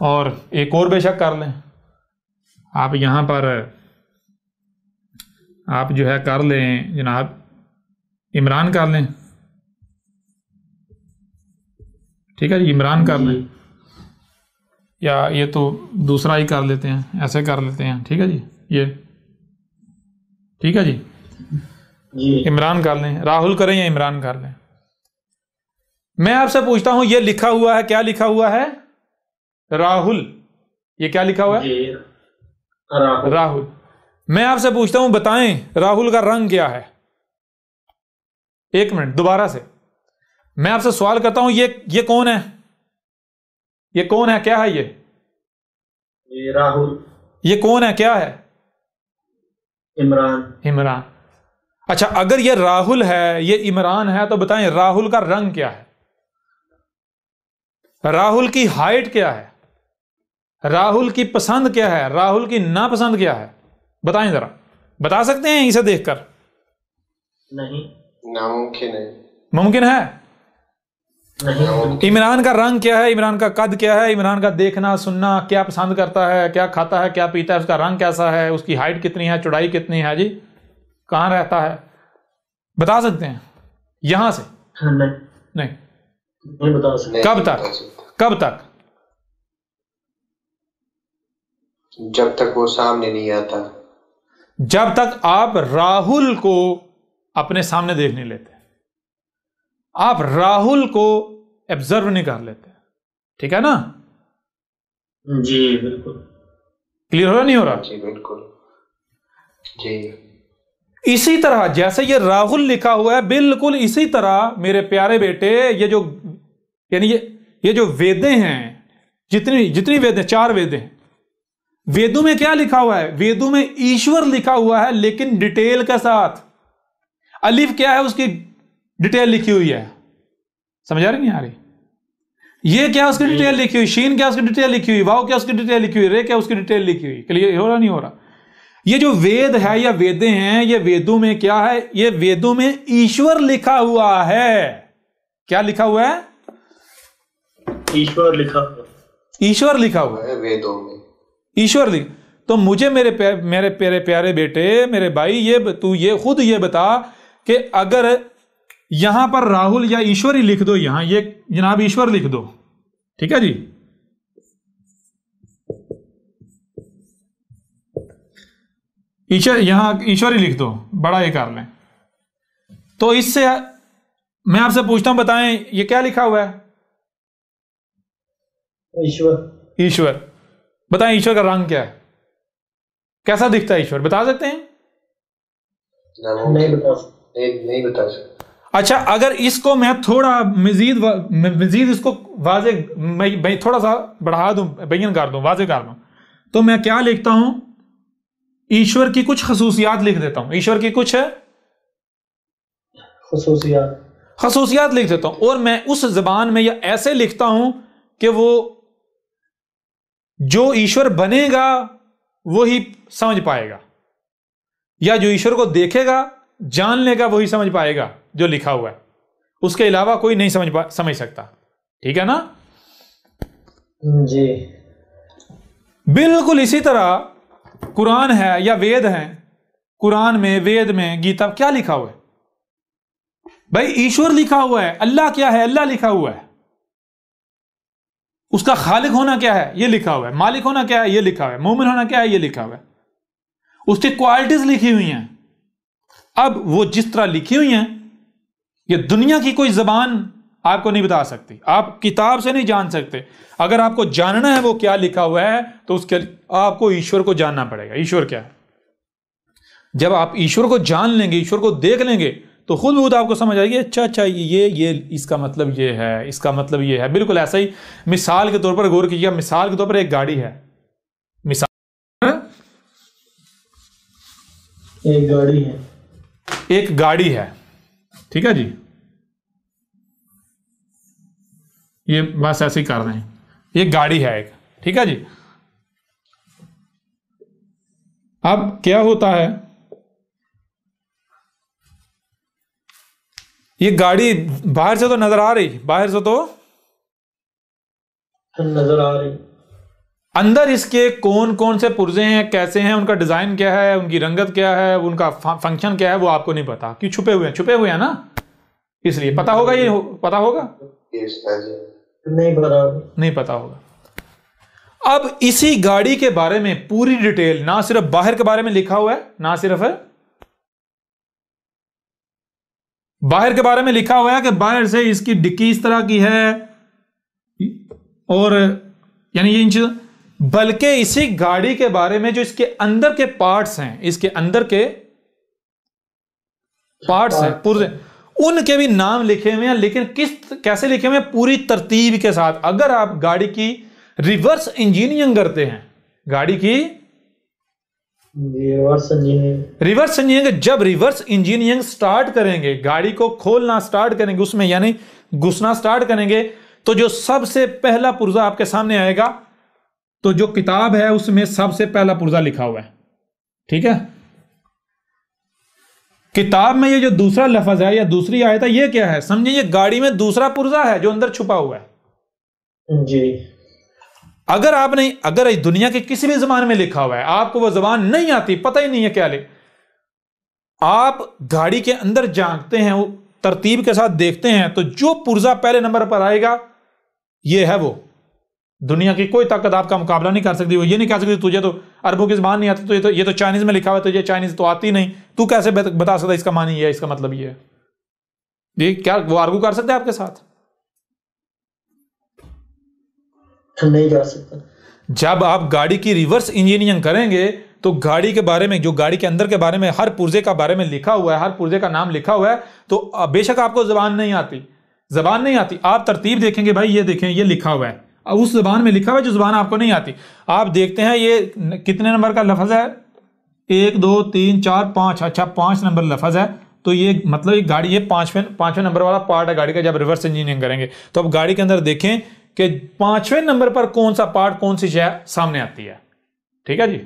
اور ایک اور بے شک کر لیں۔ آپ یہاں پر آپ جو ہے کر لیں جناب عمران کر لیں۔ ٹھیک ہے جی عمران کر لیں۔ یا یہ تو دوسرا ہی کر لیتے ہیں ایسے کر لیتے ہیں۔ ٹھیک ہے جی یہ۔ ٹھیک ہے جی؟ جی۔ عمران کر لیں۔ راہل کریں یا عمران کر لیں؟ میں آپ سے پوچھتا ہوں یہ لکھا ہوا ہے کیا لکھا ہوا ہے؟ راہل۔ یہ کیا لکھا ہوا ہے؟ جی۔ راہل۔ میں آپ سے پوچھتا ہوں بتائیں راہل کا رنگ کیا ہے؟ ایک منٹ دوبارہ سے۔ میں آپ سے سوال کرتا ہوں یہ یہ کون ہے؟ یہ کون ہے؟ کیا ہے یہ؟ جی راہل۔ یہ کون ہے؟ کیا ہے؟ عمران۔ عمران۔ اچھا اگر یہ راہل ہے یہ عمران ہے تو بتائیں راہل کا رنگ کیا ہے؟ راہل کی ہائٹ کیا ہے؟ راہل کی پسند کیا ہے؟ راہل کی ناپسند کیا ہے؟ بتائیں ذرا۔ بتا سکتے ہیں اسے دیکھ کر؟ نہیں۔ ناممکن ہے۔ ممکن ہے؟ عمران کا رنگ کیا ہے؟ عمران کا قد کیا ہے؟ عمران کا دیکھنا سننا کیا پسند کرتا ہے؟ کیا کھاتا ہے؟ کیا پیتا ہے؟ اس کا رنگ کیسا ہے؟ اس کی ہائٹ کتنی ہے؟ چوڑائی کتنی ہے؟ جی کہاں رہتا ہے؟ بتا سکتے ہیں؟ یہاں سے؟ نہیں۔ کب تک؟ کب تک؟ جب تک وہ سامنے نہیں آتا۔ جب تک آپ راہل کو اپنے سامنے دیکھ نہیں لیتے۔ آپ راہل کو ایبزرو نہیں کر لیتے۔ ٹھیک ہے نا؟ جی بالکل۔ کلیئر ہو نہیں ہو رہا؟ جی بالکل۔ جی۔ اسی طرح جیسے یہ راہل لکھا ہوا ہے بالکل اسی طرح میرے پیارے بیٹے یہ جو یعنی یہ یہ جو ویدے ہیں جتنی جتنی وید ہیں چار وید ہیں۔ ویدوں میں کیا لکھا ہوا ہے؟ ویدوں میں ایشور لکھا ہوا ہے لیکن ڈیٹیل کے ساتھ۔ الف کیا ہے اس کی؟ ڈیٹیل لکھی ہوئی ہے۔ سمجھا رہی نہیں آ رہی یہ کیا اس کی ڈیٹیل لکھی ہوئی؟ شین کیا اس کی ڈیٹیل لکھی ہوئی؟ واؤ کیا اس کی ڈیٹیل لکھی ہوئی؟ رے کیا اس کی ڈیٹیل لکھی ہوئی؟ کلیئر ہو رہا نہیں ہو رہا؟ یہ جو وید ہے یا ویدے ہیں یہ ویدوں میں کیا ہے؟ یہ ویدوں میں ایشور لکھا ہوا ہے۔ کیا لکھا ہوا ہے؟ ایشور لکھا ہوا۔ ایشور لکھا ہوا۔ ہے ویدوں میں۔ ایشور لکھ۔ تو مجھے میرے پیا- میرے پیارے پیارے بیٹے میرے بھائی یہ تو یہ خود یہ بتا کہ اگر یہاں پر راہل یا ایشور ہی لکھ دو یہاں یہ جناب ایشور لکھ دو۔ ٹھیک ہے جی؟ ایشور یہاں ایشور ہی لکھ دو بڑا یہ کر لیں۔ تو اس سے میں آپ سے پوچھتا ہوں بتائیں یہ کیا لکھا ہوا ہے؟ ایشور۔ ایشور۔ بتائیں ایشور کا رنگ کیا ہے؟ کیسا دکھتا ہے ایشور؟ بتا سکتے ہیں؟ نہیں بتا سکتے۔ اچھا اگر اس کو میں تھوڑا مزید مزید اس کو واضح میں تھوڑا سا بڑھا دوں بین کر دوں واضح کر دوں۔ تو میں کیا لکھتا ہوں؟ ایشور کی کچھ خصوصیات لکھ دیتا ہوں۔ ایشور کی کچھ خصوصیات۔ خصوصیات لکھ دیتا ہوں۔ اور میں اس زبان میں یا ایسے لکھتا ہوں کہ وہ جو ایشور بنے گا وہی سمجھ پائے گا۔ یا جو ایشور کو دیکھے گا جان لے گا وہی سمجھ پائے گا۔ جو لکھا ہوا ہے۔ اس کے علاوہ کوئی نہیں سمجھ پا سمجھ سکتا۔ ٹھیک ہے نا؟ جی۔ بالکل اسی طرح قرآن ہے یا وید ہے قرآن میں وید میں گیتا کیا لکھا ہوا ہے؟ بھائی ایشور لکھا ہوا ہے۔ اللہ کیا ہے؟ اللہ لکھا ہوا ہے۔ اس کا خالق ہونا کیا ہے؟ یہ لکھا ہوا ہے۔ مالک ہونا کیا ہے؟ یہ لکھا ہوا ہے۔ مومن ہونا کیا ہے؟ یہ لکھا ہوا ہے۔ اس کی کوالٹیز لکھی ہوئی ہیں۔ اب وہ جس طرح لکھی ہوئی ہیں یہ دنیا کی کوئی زبان آپ کو نہیں بتا سکتی۔ آپ کتاب سے نہیں جان سکتے۔ اگر آپ کو جاننا ہے وہ کیا لکھا ہوا ہے تو اس کے آپ کو ایشور کو جاننا پڑے گا۔ ایشور کیا ہے؟ جب آپ ایشور کو جان لیں گے ایشور کو دیکھ لیں گے تو خود بخود آپ کو سمجھ آئے گی اچھا اچھا یہ یہ اس کا مطلب یہ ہے اس کا مطلب یہ ہے۔ بالکل ایسا ہی مثال کے طور پر غور کیجیے مثال کے طور پر ایک گاڑی ہے۔ مثال ایک گاڑی ہے۔ ایک گاڑی ہے۔ ٹھیک ہے جی؟ یہ بس ایسے ہی کر رہے ہیں۔ ایک گاڑی ہے ایک۔ ٹھیک ہے جی؟ اب کیا ہوتا ہے؟ یہ گاڑی باہر سے تو نظر آ رہی، باہر سے تو نظر آ رہی۔ اندر اس کے کون کون سے پرزے ہیں کیسے ہیں ان کا ڈیزائن کیا ہے ان کی رنگت کیا ہے ان کا فنکشن کیا ہے وہ آپ کو نہیں پتا۔ کیوں چھپے ہوئے ہیں چھپے ہوئے ہیں نا؟ اس لیے پتا ہوگا یہ پتا ہوگا؟ نہیں پتا۔ ہوگا۔ اب اسی گاڑی کے بارے میں پوری ڈیٹیل نہ صرف باہر کے بارے میں لکھا ہوا ہے نہ صرف باہر کے بارے میں لکھا ہوا ہے کہ باہر سے اس کی ڈکی اس طرح کی ہے اور یعنی یہ انچ بلکہ اسی گاڑی کے بارے میں جو اس کے اندر کے پارٹس ہیں اس کے اندر کے پارٹس ہیں پورے ان کے بھی نام لکھے ہوئے ہیں لیکن کس کیسے لکھے ہوئے ہیں؟ پوری ترتیب کے ساتھ۔ اگر آپ گاڑی کی ریورس انجینئرنگ کرتے ہیں گاڑی کی ریورس انجینئرنگ ریورس انجینئرنگ جب ریورس انجینئرنگ سٹارٹ کریں گے گاڑی کو کھولنا سٹارٹ کریں گے اس میں یعنی گھسنا سٹارٹ کریں گے تو جو سب سے پہلا پرزا آپ کے سامنے آئے گا تو جو کتاب ہے اس میں سب سے پہلا پرزا لکھا ہوا ہے۔ ٹھیک ہے؟ کتاب میں یہ جو دوسرا لفظ ہے یا دوسری آیت ہے یہ کیا ہے؟ سمجھیں یہ گاڑی میں دوسرا پرزا ہے جو اندر چھپا ہوا ہے۔ جی۔ اگر آپ نے اگر دنیا کے کسی بھی زبان میں لکھا ہوا ہے آپ کو وہ زبان نہیں آتی پتہ ہی نہیں ہے کیا لکھ آپ گاڑی کے اندر جانتے ہیں ترتیب کے ساتھ دیکھتے ہیں تو جو پرزا پہلے نمبر پر آئے گا یہ ہے وہ۔ دنیا کی کوئی طاقت آپ کا مقابلہ نہیں کر سکتی وہ یہ نہیں کہہ سکتی تجھے تو عربوں کی زبان نہیں آتی تو یہ تو یہ تو چائنیز میں لکھا ہوا ہے تجھے چائنیز تو آتی نہیں۔ تو کیسے بتا سکتا اس کا معنی یہ ہے اس کا مطلب یہ ہے؟ یہ کیا وہ آرگو کر سکتے ہیں آپ کے ساتھ؟ نہیں کر سکتا۔ جب آپ گاڑی کی ریورس انجینئرنگ کریں گے تو گاڑی کے بارے میں جو گاڑی کے اندر کے بارے میں ہر پرزے کا بارے میں لکھا ہوا ہے ہر پرزے کا نام لکھا ہوا ہے تو بے شک آپ کو زبان نہیں آتی۔ زبان نہیں آتی آپ ترتیب دیکھیں گے بھائی یہ دیکھیں یہ لکھا ہوا ہے۔ اس زبان میں لکھا ہوا ہے جو زبان آپ کو نہیں آتی۔ آپ دیکھتے ہیں یہ کتنے نمبر کا لفظ ہے؟ ایک دو تین چار پانچ۔ اچھا پانچ نمبر لفظ ہے۔ تو یہ مطلب یہ گاڑی یہ پانچویں پانچویں نمبر والا پارٹ ہے گاڑی کا جب ریورس انجینئرنگ کریں گے۔ تو اب گاڑی کے اندر دیکھیں کہ پانچویں نمبر پر کون سا پارٹ کون سی شے سامنے آتی ہے۔ ٹھیک ہے جی؟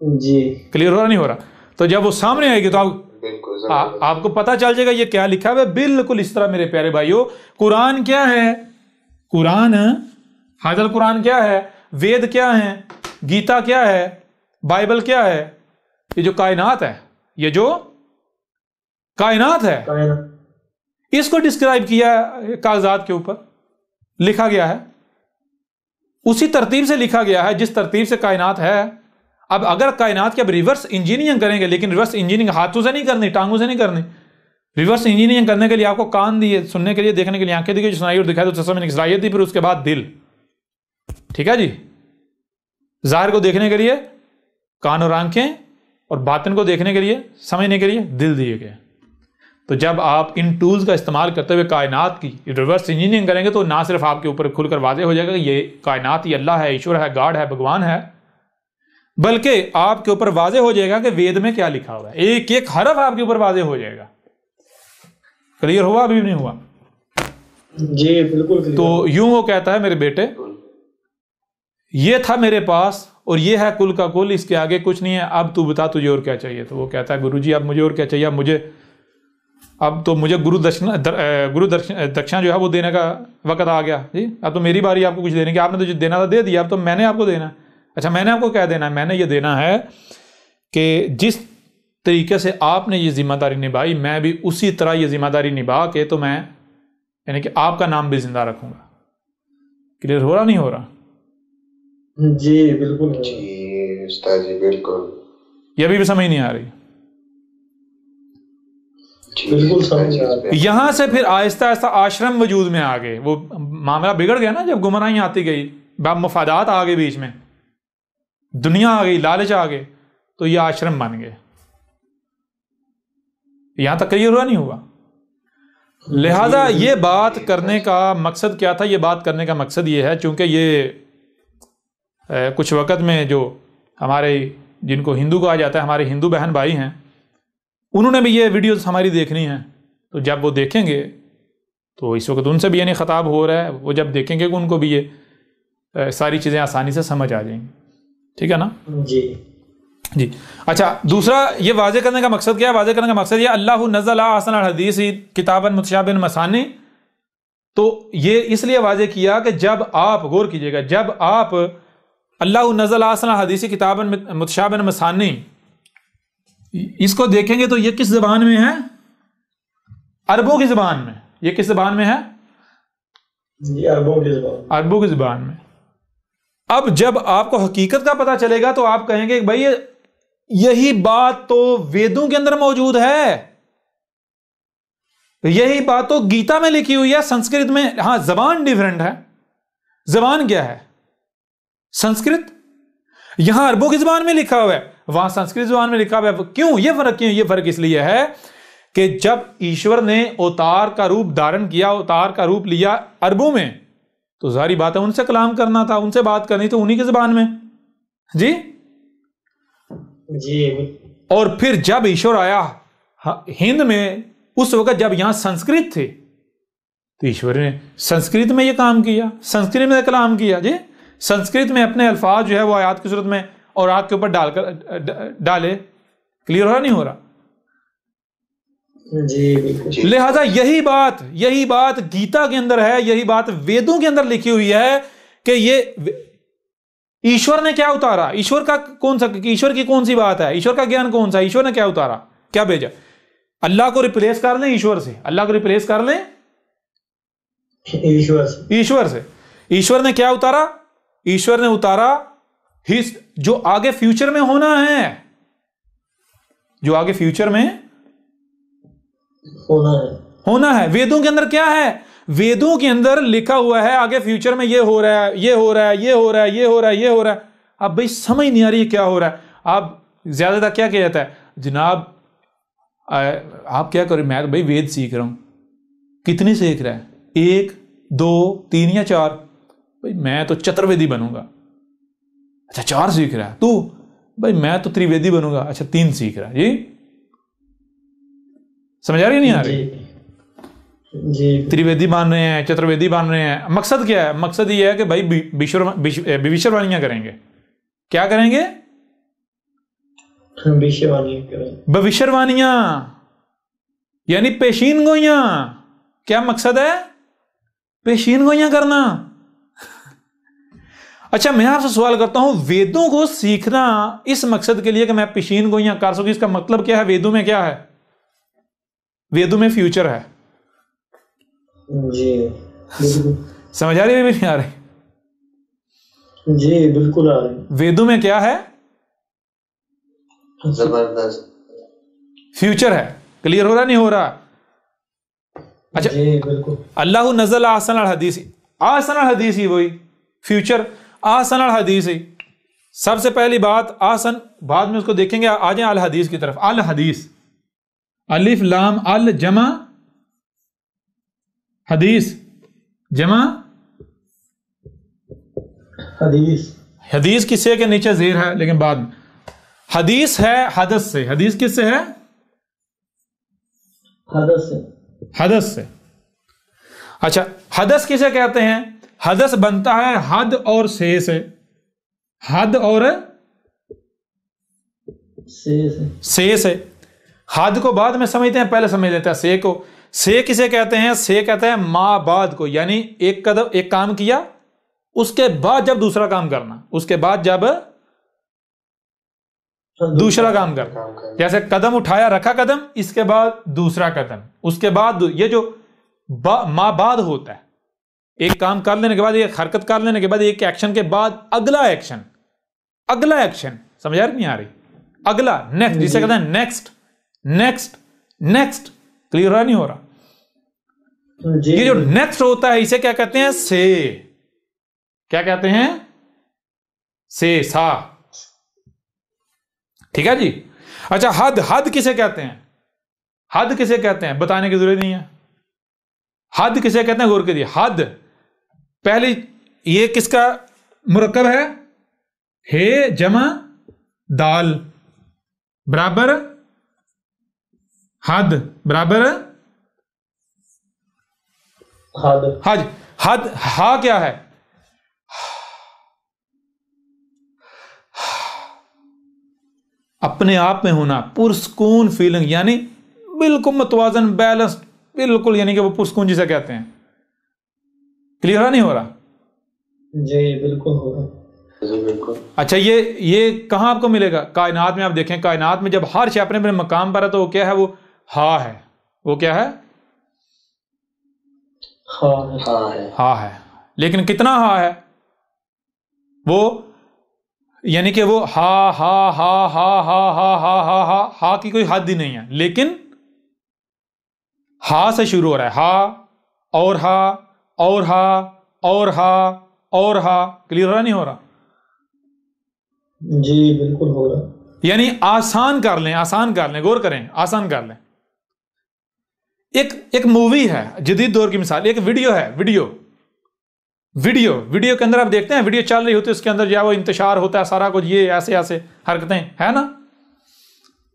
جی۔ کلیئر ہو رہا نہیں ہو رہا۔ تو جب وہ سامنے آئے گی تو آپ آپ کو پتا چل جائے گا یہ کیا لکھا ہوا ہے۔ بالکل اس طرح میرے پیارے بھائیو قرآن کیا ہے؟ قرآن حاضر قرآن کیا ہے؟ وید کیا ہے گیتا کیا ہے؟ بائبل کیا ہے؟ یہ جو کائنات ہے، یہ جو کائنات ہے۔ اس کو ڈسکرائب کیا ہے کاغذات کے اوپر۔ لکھا گیا ہے۔ اسی ترتیب سے لکھا گیا ہے جس ترتیب سے کائنات ہے۔ اب اگر کائنات کے اب ریورس انجینئرنگ کریں گے، لیکن ریورس انجینئرنگ ہاتھوں سے نہیں کرنی، ٹانگوں سے نہیں کرنی۔ ریورس انجینئرنگ کرنے کے لیے آپ کو کان دیے سننے کے لیے، دیکھنے کے لیے، آنکھیں دی جو سنائی اور دکھائی تو سمجھنے کی صلاحیت دی، پھر اس کے بعد دل۔ ٹھیک ہے جی؟ ظاہر کو دیکھنے کے لیے، کان اور آنکھیں، اور باطن کو دیکھنے کے لیے، سمجھنے کے لیے دل دیے گئے۔ تو جب آپ ان ٹولز کا استعمال کرتے ہوئے کائنات کی ریورس انجینئرنگ کریں گے تو نہ صرف آپ کے اوپر کھل کر واضح ہو جائے گا کہ یہ کائنات یہ اللہ ہے، ایشور ہے، گاڈ ہے، بھگوان ہے، بلکہ آپ کے اوپر واضح ہو جائے گا کہ وید میں کیا لکھا ہوا ہے۔ ایک ایک حرف آپ کے اوپر واضح ہو جائے گا۔ کلیئر ہوا ابھی بھی نہیں ہوا؟ جی بالکل. تو یوں وہ کہتا ہے میرے بیٹے یہ تھا میرے پاس اور یہ ہے کل کا کل اس کے آگے کچھ نہیں ہے اب تو بتا تجھے اور کیا چاہیے؟ تو وہ کہتا ہے گرو جی اب مجھے اور کیا چاہیے؟ اب مجھے اب تو مجھے گرو دکشنا در- گرو دکشنا جو ہے وہ دینے کا وقت آ گیا۔ جی اب تو میری باری آپ کو کچھ دینے کی آپ نے تو جو دینا تھا دے دیا اب تو میں نے آپ کو دینا۔ ہے اچھا میں نے آپ کو کیا دینا ہے؟ میں نے یہ دینا ہے کہ جس طریقے سے آپ نے یہ ذمہ داری نبھائی میں بھی اسی طرح یہ ذمہ داری نبھا کے تو میں یعنی کہ آپ کا نام بھی زندہ رکھوں گا۔ کلیئر ہو رہا نہیں ہو رہا؟ جی بالکل۔ جی استاد جی بالکل۔ یہ ابھی بھی سمجھ نہیں آ رہی۔ جی بالکل جی، یہاں سے پھر آہستہ آہستہ آشرم وجود میں آ گئے وہ معاملہ بگڑ گیا نا جب گمراہی آتی گئی۔ باب مفادات آ گئے بیچ میں۔ دنیا آ گئی لالچ آ گئے تو یہ آشرم بن گئے۔ یہاں تک ہوا نہیں ہوا۔ لہذا یہ بات کرنے کا مقصد کیا تھا؟ یہ بات کرنے کا مقصد یہ ہے چونکہ یہ کچھ وقت میں جو ہمارے جن کو ہندو کہا جاتا ہے ہمارے ہندو بہن بھائی ہیں انہوں نے بھی یہ ویڈیوز ہماری دیکھنی ہیں۔ تو جب وہ دیکھیں گے تو اس وقت ان سے بھی یعنی خطاب ہو رہا ہے۔ وہ جب دیکھیں گے کہ ان کو بھی یہ ساری چیزیں آسانی سے سمجھ آ جائیں گی۔ ٹھیک ہے نا؟ جی۔ جی۔ اچھا دوسرا یہ واضح کرنے کا مقصد کیا؟ ہے واضح کرنے کا مقصد یہ اللہ نزل احسن الحدیث کتاب متشاب مسانی۔ تو یہ اس لیے واضح کیا کہ جب آپ غور کیجیے گا جب آپ اللہ نزل احسن الحدیث کتاب متشاب مسانی اس کو دیکھیں گے تو یہ کس زبان میں ہے؟ عربوں کی زبان میں۔ یہ کس زبان میں ہے؟ جی عربوں کی زبان۔ عربوں کی زبان میں۔ اب جب آپ کو حقیقت کا پتا چلے گا تو آپ کہیں گے کہ بھائی یہی بات تو ویدوں کے اندر موجود ہے۔ یہی بات تو گیتا میں لکھی ہوئی ہے، سنسکرت میں۔ ہاں زبان ڈیفرنٹ ہے۔ زبان کیا ہے؟ سنسکرت؟ یہاں اربوں کی زبان میں لکھا ہوا ہے۔ وہاں سنسکرت زبان میں لکھا ہوا ہے۔ کیوں؟ یہ فرق کیوں؟ یہ فرق اس لیے ہے کہ جب ایشور نے اوتار کا روپ دھارن کیا، اوتار کا روپ لیا اربوں میں، تو ظاہری بات ہے ان سے کلام کرنا تھا، ان سے بات کرنی تھی انہی کی زبان میں۔ جی؟ جی اور پھر جب ایشور آیا ہند میں اس وقت جب یہاں سنسکرت تھے تو ایشور نے سنسکرت میں یہ کام کیا سنسکرت میں کلام کیا جی؟ سنسکرت میں اپنے الفاظ جو ہے وہ آیات کی صورت میں اور آیات کے اوپر ڈال کر ڈالے کلیئر ہو رہا نہیں ہو رہا؟ جی بالکل۔ لہذا یہی بات یہی بات گیتا کے اندر ہے یہی بات ویدوں کے اندر لکھی ہوئی ہے کہ یہ ایشور نے کیا اتارا؟ ایشور کا کون سا ایشور کی کون سی بات ہے؟ ایشور کا گیان کون سا؟ ایشور نے کیا اتارا؟ کیا بھیجا؟ اللہ کو ریپلیس کر لیں ایشور سے۔ اللہ کو ریپلیس کر لیں ایشور سے۔ ایشور سے۔ ایشور نے کیا اتارا؟ ایشور نے اتارا جو آگے فیوچر میں ہونا ہے۔ جو آگے فیوچر میں ہونا ہے۔ ہونا ہے۔ ویدوں کے اندر کیا ہے؟ ویدوں کے اندر لکھا ہوا ہے، آگے فیوچر میں یہ ہو رہا ہے، یہ ہو رہا ہے، یہ ہو رہا ہے، یہ ہو رہا ہے، یہ ہو رہا ہے۔ اب بھائی سمجھ نہیں آ رہی کیا ہو رہا ہے۔ آپ زیادہ تر کیا کیا جاتا ہے؟ جناب آپ کیا کریں میں بھائی وید سیکھ رہا ہوں۔ کتنی سیکھ رہا ہے؟ ایک، دو، تین یا چار؟ بھائی میں تو چترویدی بنوں گا۔ اچھا چار سیکھ رہا ہے۔ تو بھائی میں تو تریویدی بنوں گا۔ اچھا تین سیکھ رہا ہے۔ جی؟ سمجھ آ رہی نہیں آ رہی؟ جی۔ جی۔ تریویدی بن رہے ہیں چترویدی بن رہے ہیں۔ مقصد کیا ہے؟ مقصد یہ ہے کہ بھائی بھیشور وانیاں کریں گے۔ کیا کریں گے؟ بوشر وانیاں یعنی پیشین گوئیاں۔ کیا مقصد ہے؟ پیشین گوئیاں کرنا۔ اچھا میں آپ سے سوال کرتا ہوں ویدوں کو سیکھنا اس مقصد کے لیے کہ میں پیشین گوئیاں کر سکوں اس کا مطلب کیا ہے؟ ویدوں میں کیا ہے؟ ویدوں میں فیوچر ہے۔ جی۔ سمجھ آ رہی بھی نہیں آ رہی۔ جی بالکل آ رہی۔ ویدوں میں کیا ہے؟ زبردست۔ فیوچر ہے۔ کلیئر ہو رہا نہیں ہو رہا؟ اچھا۔ جی بالکل۔ اللہ نزل آسن الحدیث۔ آسن الحدیث ہی وہی۔ فیوچر آسن الحدیث ہی۔ سب سے پہلی بات آسن۔ بعد میں اس کو دیکھیں گے آ جائیں الحدیث کی طرف۔ الحدیث۔ الف لام ال جمع۔ حدیث. جمع. حدیث. حدیث کسے کے نیچے زیر ہے لیکن بعد. حدیث ہے حدث سے. حدیث کس سے ہے؟ حدث سے. حدث سے. اچھا حدث کسے کہتے ہیں؟ حدث بنتا ہے حد اور سے سے. حد اور سے سے. حد کو بعد میں سمجھتے ہیں پہلے سمجھ لیتے ہیں سے کو. سے کسے کہتے ہیں؟ سے کہتے ہیں ما بعد کو یعنی ایک قدم ایک کام کیا اس کے بعد جب دوسرا کام کرنا اس کے بعد جب دوسرا کام کرنا۔ جیسے قدم اٹھایا رکھا قدم اس کے بعد دوسرا قدم۔ اس کے بعد یہ جو با ما بعد ہوتا ہے ایک کام کر لینے کے بعد ایک حرکت کر لینے کے بعد ایک ایکشن کے بعد اگلا ایکشن اگلا ایکشن سمجھ آ رہی نہیں آ رہی؟ اگلا نیکسٹ جسے کہتے ہیں نیکسٹ نیکسٹ نیکسٹ کلیئر نہیں ہو رہا۔ جی یہ جو نیکسٹ ہوتا ہے اسے کیا کہتے ہیں؟ سے۔ کیا کہتے ہیں؟ سے سا۔ ٹھیک ہے جی؟ اچھا حد حد کسے کہتے ہیں؟ حد کسے کہتے ہیں؟ بتانے کی ضرورت نہیں ہے۔ حد کسے کہتے ہیں؟ غور کریے حد۔ پہلی یہ کس کا مرکب ہے؟ ہے جمع دال۔ برابر حد۔ برابر حج حد. ہا کیا ہے؟ اپنے آپ میں ہونا پرسکون فیلنگ یعنی بالکل متوازن بیلنس بالکل یعنی کہ وہ پرسکون جسے کہتے ہیں۔ کلیئر نہیں ہو رہا؟ جی بالکل ہو رہا۔ جی بالکل۔ اچھا یہ یہ کہاں آپ کو ملے گا؟ کائنات میں آپ دیکھیں کائنات میں جب ہر شے اپنے اپنے مقام پر ہے تو وہ کیا ہے؟ وہ ہا ہے۔ وہ کیا ہے؟ ہاں ہے۔ ہاں ہے۔ ہا ہے۔ لیکن کتنا ہا ہے؟ وہ یعنی کہ وہ ہا ہا ہا ہا ہا ہا ہا ہا ہا ہا کی کوئی حد ہی نہیں ہے۔ لیکن ہا سے شروع ہو رہا ہے۔ ہا اور ہا اور ہا اور ہا اور ہا۔ کلیئر ہو رہا نہیں ہو رہا۔ جی بالکل ہو رہا۔ یعنی آسان کر لیں آسان کر لیں غور کریں آسان کر لیں۔ ایک ایک مووی ہے جدید دور کی مثال ایک ویڈیو ہے ویڈیو ویڈیو ویڈیو کے اندر آپ دیکھتے ہیں ویڈیو چل رہی ہوتی ہے اس کے اندر جو ہے وہ انتشار ہوتا ہے سارا کچھ یہ ایسے ایسے حرکتیں ہے نا؟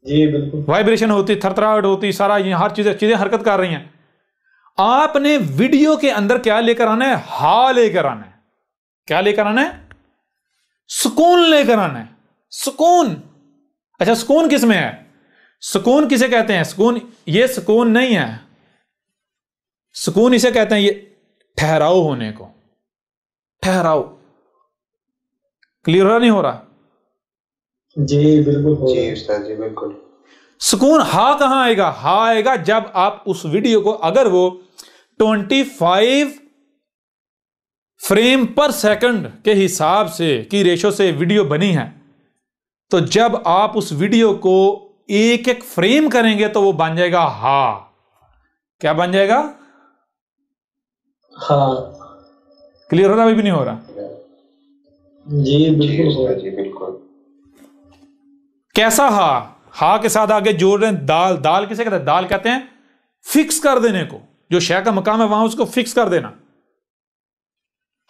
جی بالکل۔ وائبریشن ہوتی تھر تھراہٹ ہوتی سارا یہ ہر چیزیں چیزیں حرکت کر رہی ہیں۔ آپ نے ویڈیو کے اندر کیا لے کر آنا ہے؟ ہا لے کر آنا ہے۔ کیا لے کر آنا ہے؟ سکون لے کر آنا ہے۔ سکون۔ اچھا سکون کس میں ہے؟ سکون کسے کہتے ہیں؟ سکون یہ سکون نہیں ہے۔ سکون اسے کہتے ہیں یہ ٹھہراؤ ہونے کو۔ ٹھہراؤ۔ کلیئر نہیں ہو رہا؟ جی بالکل ہو جی استاد جی بالکل۔ سکون ہا کہاں آئے گا؟ ہا آئے گا جب آپ اس ویڈیو کو اگر وہ twenty five frame per second کے حساب سے کی ریشو سے ویڈیو بنی ہے تو جب آپ اس ویڈیو کو ایک ایک فریم کریں گے تو وہ بن جائے گا ہا۔ کیا بن جائے گا؟ ہاں۔ کلیئر ہو رہا ابھی بھی نہیں ہو رہا؟ جی جی بالکل رہا جی بالکل۔ کیسا ہا؟ ہا کے ساتھ آگے جوڑ رہے ہیں دال دال کسے کہتے ہیں؟ دال کہتے ہیں فکس کر دینے کو۔ جو شے کا مقام ہے وہاں اس کو فکس کر دینا۔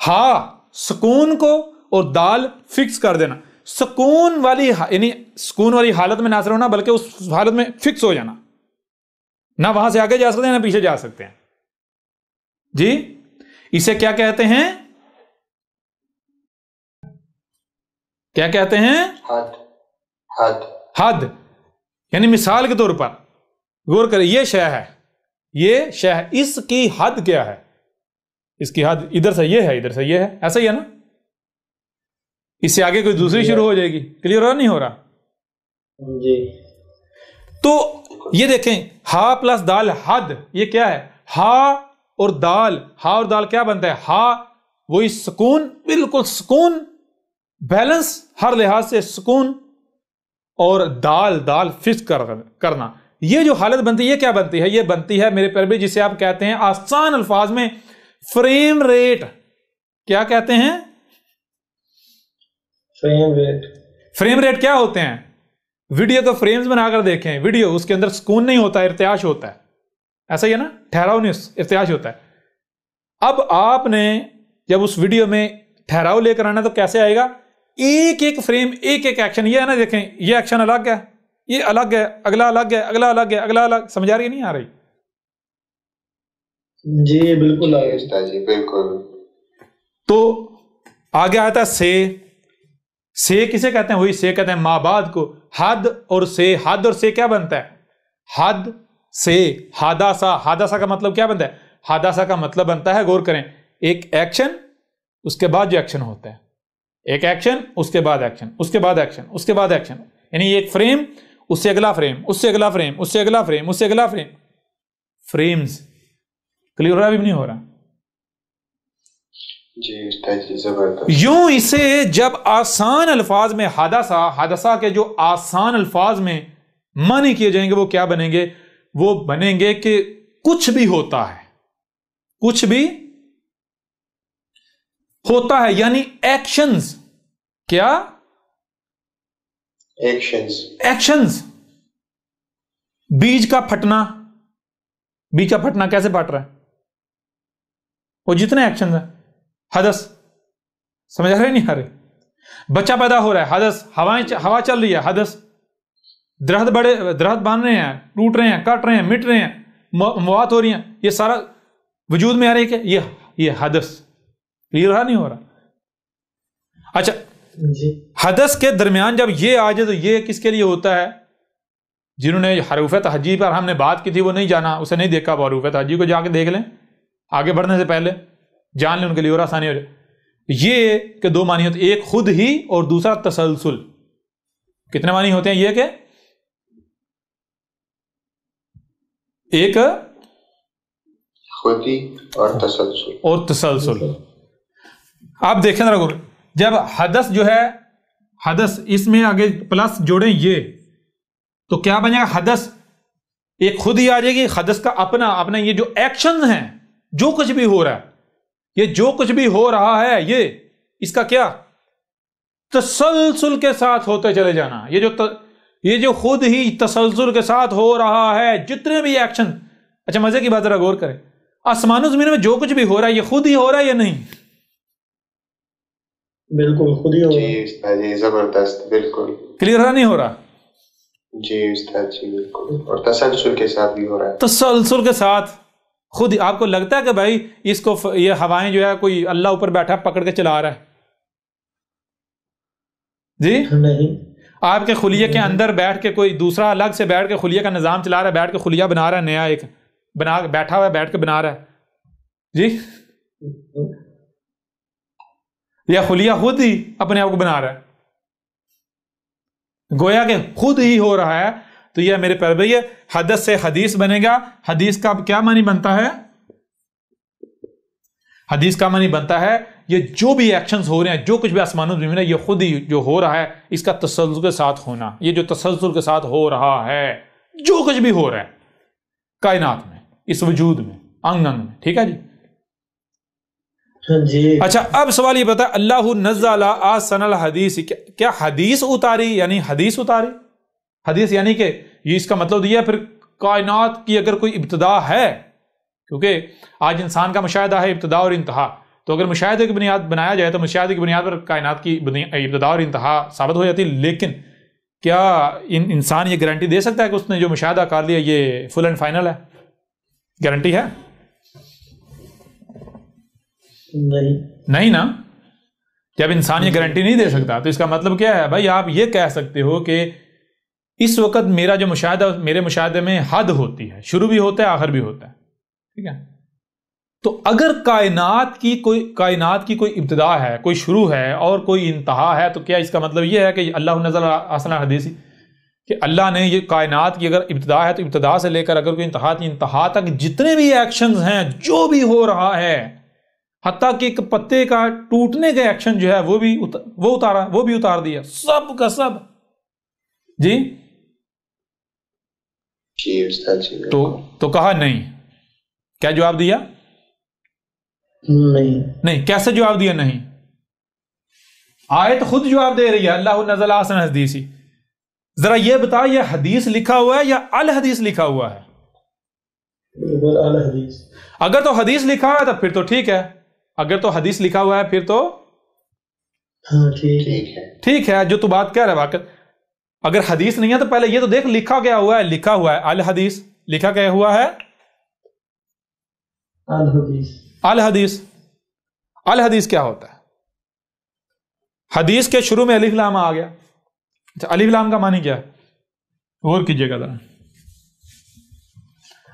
ہا سکون کو اور دال فکس کر دینا۔ سکون والی یعنی سکون والی حالت میں نہ صرف ہونا بلکہ اس حالت میں فکس ہو جانا۔ نہ وہاں سے آگے جا سکتے ہیں نہ پیچھے جا سکتے ہیں۔ جی؟ اسے کیا کہتے ہیں؟ کیا کہتے ہیں؟ حد حد۔ حد۔ یعنی مثال کے طور پر۔ غور کریں یہ شے ہے۔ یہ شے ہے۔ اس کی حد کیا ہے؟ اس کی حد ادھر سے یہ ہے ادھر سے یہ ہے۔ ایسا ہی ہے نا؟ اس سے آگے کوئی دوسری شروع ہو جائے گی۔ کلیئر ہو رہا نہیں ہو رہا؟ جی۔ تو یہ دیکھیں ہا پلس دال حد یہ کیا ہے؟ ہا اور دال ہا اور دال کیا بنتا ہے؟ ہا وہی سکون بالکل سکون بیلنس ہر لحاظ سے سکون اور دال دال فکس کر کرنا۔ یہ جو حالت بنتی ہے یہ کیا بنتی ہے؟ یہ بنتی ہے میرے بھی جسے آپ کہتے ہیں آسان الفاظ میں فریم ریٹ کیا کہتے ہیں؟ فریم ریٹ فریم ریٹ کیا ہوتے ہیں؟ ویڈیو کو فریمز بنا کر دیکھیں۔ ویڈیو اس کے اندر سکون نہیں ہوتا ارتیاش ہوتا ہے۔ ایسا ہی ہے نا؟ ٹھہراؤ نہیں ارتیاش ہوتا ہے۔ اب آپ نے جب اس ویڈیو میں ٹھہراؤ لے کر آنا تو کیسے آئے گا؟ ایک ایک فریم ایک ایک ایکشن یہ ہے نا دیکھیں یہ ایکشن الگ ہے یہ الگ ہے اگلا الگ ہے اگلا الگ ہے اگلا الگ سمجھ آ رہی نہیں آ رہی؟ جی بالکل جی بالکل۔ تو آگے آتا ہے سے سے کسے کہتے ہیں؟ وہی سے کہتے ہیں ماں بعد کو حد اور سے حد اور سے کیا بنتا ہے؟ حد سے حادثہ حادثہ کا مطلب کیا بنتا ہے؟ حادثہ کا مطلب بنتا ہے غور کریں ایک ایکشن اس کے بعد جو ایکشن ہوتا ہے۔ ایک ایکشن اس کے بعد ایکشن اس کے بعد ایکشن اس کے بعد ایکشن یعنی ایک فریم اس سے اگلا فریم اس سے اگلا فریم اس سے اگلا فریم اس سے اگلا فریم فریمز کلیئر ہو رہا بھی نہیں ہو رہا۔ جی جی یوں اسے جب آسان الفاظ میں حادثہ حادثہ کے جو آسان الفاظ میں معنی کیے جائیں گے وہ کیا بنیں گے؟ وہ بنیں گے کہ کچھ بھی ہوتا ہے کچھ بھی ہوتا ہے یعنی ایکشنز کیا؟ ایکشنز ایکشنز بیج کا پھٹنا۔ بیج کا پھٹنا کیسے پھٹ رہا ہے؟ وہ جتنے ایکشنز ہیں۔ حدث سمجھ رہے نہیں رہے؟ بچہ پیدا ہو رہا ہے حدث ہوائیں ہوا چل رہی ہے حدث درخت بڑے درخت باندھ رہے ہیں ٹوٹ رہے ہیں کٹ رہے ہیں مٹ رہے ہیں مو- موات ہو رہی ہیں۔ یہ سارا وجود میں آ رہی ہے کہ یہ یہ حدث کلیئر رہا نہیں ہو رہا؟ اچھا جی۔ حدث کے درمیان جب یہ آ جائے تو یہ کس کے لیے ہوتا ہے؟ جنہوں نے حروف تحجی پر ہم نے بات کی تھی وہ نہیں جانا اسے نہیں دیکھا وہ حروف تحجی کو جا کے دیکھ لیں۔ آگے بڑھنے سے پہلے جان لیں ان کے لیے اور آسانی ہو جائے۔ یہ کہ دو معنی ہوتے ایک خود ہی اور دوسرا تسلسل۔ کتنے معنی ہوتے ہیں یہ کہ ایک خودی اور تسلسل۔ اور تسلسل۔ آپ دیکھیں ذرا جب حدث جو ہے حدث اس میں آگے پلس جوڑیں یہ تو کیا بنے گا؟ حدث ایک خود ہی آ جائے گی حدث کا اپنا اپنا یہ جو ایکشن ہیں جو کچھ بھی ہو رہا ہے یہ جو کچھ بھی ہو رہا ہے یہ اس کا کیا؟ تسلسل کے ساتھ ہوتے چلے جانا۔ یہ جو یہ جو خود ہی تسلسل کے ساتھ ہو رہا ہے جتنے بھی ایکشن اچھا مزے کی بات ذرا غور کریں۔ آسمان و زمین میں جو کچھ بھی ہو رہا ہے یہ خود ہی ہو رہا ہے یا نہیں؟ بالکل خود ہی ہوگا جی استاد جی زبردست بالکل۔ کلیئر نہیں ہو رہا؟ جی استاد جی بالکل۔ اور تسلسل کے ساتھ بھی ہو رہا ہے۔ تسلسل کے ساتھ؟ خود ہی آپ کو لگتا ہے کہ بھائی اس کو یہ ہوائیں جو ہے کوئی اللہ اوپر بیٹھا پکڑ کے چلا رہا ہے۔ جی؟ نہیں۔ آپ کے خلیے کے اندر بیٹھ کے کوئی دوسرا الگ سے بیٹھ کے خلیے کا نظام چلا رہا ہے، بیٹھ کے خلیہ بنا رہا ہے، نیا ایک بنا، بیٹھا ہوا ہے، بیٹھ کے بنا رہا ہے۔ جی؟ یا خلیہ خود ہی اپنے آپ کو بنا رہا ہے۔ گویا کہ خود ہی ہو رہا ہے، تو یہ میرے پیار بھائی حدث سے حدیث بنے گا۔ حدیث کا کیا معنی بنتا ہے؟ حدیث کا معنی بنتا ہے یہ جو بھی ایکشنز ہو رہے ہیں جو کچھ بھی آسمان و زمین ہے یہ خود ہی جو ہو رہا ہے اس کا تسلسل کے ساتھ ہونا۔ یہ جو تسلسل کے ساتھ ہو رہا ہے جو کچھ بھی ہو رہا ہے کائنات میں اس وجود میں انگ انگ میں ٹھیک ہے جی؟ ہاں جی۔ اچھا اب سوال یہ بتا اللہ نزل آسن الحدیث کیا- کیا حدیث اتاری؟ یعنی حدیث اتاری؟ حدیث یعنی کہ یہ اس کا مطلب یہ ہے پھر کائنات کی اگر کوئی ابتدا ہے کیونکہ آج انسان کا مشاہدہ ہے ابتدا اور انتہا۔ تو اگر مشاہدے کی بنیاد بنایا جائے تو مشاہدے کی بنیاد پر کائنات کی ابتدا اور انتہا ثابت ہو جاتی لیکن کیا ان انسان یہ گارنٹی دے سکتا ہے کہ اس نے جو مشاہدہ کر لیا یہ فل اینڈ فائنل ہے؟ گارنٹی ہے؟ نہیں۔ نہیں نا؟ جب انسان یہ گارنٹی نہیں دے سکتا تو اس کا مطلب کیا ہے؟ بھائی آپ یہ کہہ سکتے ہو کہ اس وقت میرا جو مشاہدہ میرے مشاہدے میں حد ہوتی ہے شروع بھی ہوتا ہے آخر بھی ہوتا ہے ٹھیک ہے؟ تو اگر کائنات کی کوئی کائنات کی کوئی ابتدا ہے کوئی شروع ہے اور کوئی انتہا ہے تو کیا اس کا مطلب یہ ہے کہ اللہ نظر آسن حدیثی کہ اللہ نے یہ کائنات کی اگر ابتدا ہے تو ابتدا سے لے کر اگر کوئی انتہا تھی انتہا تک جتنے بھی ایکشنز ہیں جو بھی ہو رہا ہے حتیٰ کہ ایک پتے کا ٹوٹنے کا ایکشن جو ہے وہ بھی وہ اتارا وہ بھی اتار دیا۔ سب کا سب۔ جی؟ تو تو کہا نہیں۔ کیا جواب دیا؟ نہیں۔ نہیں کیسے جواب دیا نہیں۔ آیت خود جواب دے رہی ہے۔ اللہ نزل آسن حدیثی۔ ذرا یہ بتا یہ حدیث لکھا ہوا ہے یا الحدیث لکھا ہوا ہے؟ اگر تو حدیث لکھا ہوا ہے تو پھر تو ٹھیک ہے۔ اگر تو حدیث لکھا ہوا ہے پھر تو ہاں ٹھیک ہے۔ جو تو بات کہہ رہا ہے واقع اگر حدیث نہیں ہے تو پہلے یہ تو دیکھ لکھا گیا ہوا ہے لکھا ہوا ہے۔ الحدیث لکھا گیا ہوا ہے۔ اعلی حدیث الحدیث الحدیث کیا ہوتا ہے؟ حدیث کے شروع میں الف لام آ گیا۔ اچھا الف لام کا معنی کیا ہے؟ غور کیجیے گا ذرا۔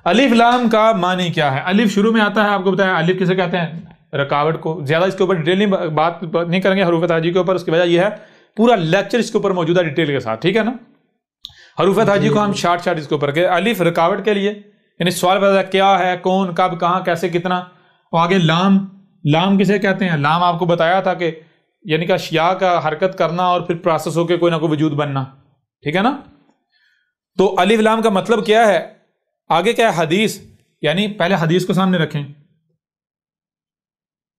الف لام کا معنی کیا ہے؟ الف شروع میں آتا ہے، آپ کو بتایا، الف کسے کہتے ہیں؟ رکاوٹ کو۔ زیادہ اس کے اوپر ڈیٹیل نہیں، بات نہیں کریں گے حروف تاجی کے اوپر، اس کی وجہ یہ ہے، پورا لیکچر اس کے اوپر موجودہ ڈیٹیل کے ساتھ، ٹھیک ہے نا؟ حروف تاجی کو ہم شارٹ شارٹ اس کے اوپر کہ الف رکاوٹ کے لیے یعنی سوال پیدا کیا ہے، کون، کب، کہاں، کیسے، کتنا؟ اور آگے لام لام کسے کہتے ہیں؟ لام آپ کو بتایا تھا کہ یعنی کہ اشیاء کا حرکت کرنا اور پھر پروسیس ہو کے کوئی نہ کوئی وجود بننا۔ ٹھیک ہے نا؟ تو الف لام کا مطلب کیا ہے؟ آگے کیا ہے؟ حدیث۔ یعنی پہلے حدیث کو سامنے رکھیں۔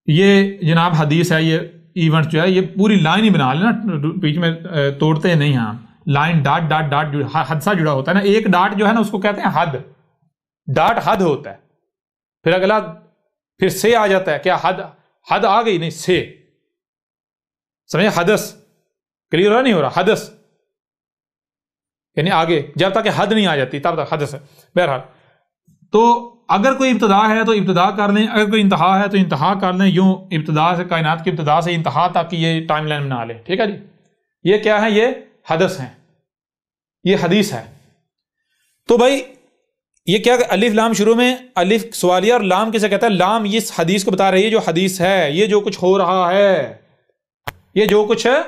یہ جناب حدیث ہے، یہ ایونٹ جو ہے، یہ پوری لائن ہی بنا لینا۔ بیچ میں توڑتے نہیں ہیں ہم لائن ڈاٹ ڈاٹ ڈاٹ حد سے جڑا ہوتا ہے نا۔ ایک ڈاٹ جو ہے نا، اس کو کہتے ہیں حد۔ ڈاٹ حد ہوتا ہے۔ پھر اگلا پھر سے آ جاتا ہے۔ کیا حد حد آ گئی؟ نہیں، سے۔ سمجھے؟ حدث۔ کلیئر ہو رہا نہیں ہو رہا۔ حدث۔ یعنی آگے۔ جب تک حد نہیں آ جاتی، تب تک حدث ہے۔ بہرحال۔ تو اگر کوئی ابتدا ہے تو ابتدا کر لیں۔ اگر کوئی انتہا ہے تو انتہا کر لیں۔ یوں ابتدا سے، کائنات کی ابتدا سے انتہا تک یہ ٹائم لائن بنا لیں۔ ٹھیک ہے جی؟ یہ کیا ہے یہ حدث ہیں۔ یہ حدیث ہے۔ تو بھائی یہ کیا کہ الف لام شروع میں الف سوالیہ اور لام کسے کہتا ہے؟ لام اس حدیث کو بتا رہی ہے جو حدیث ہے، یہ جو کچھ ہو رہا ہے۔ یہ جو کچھ ہے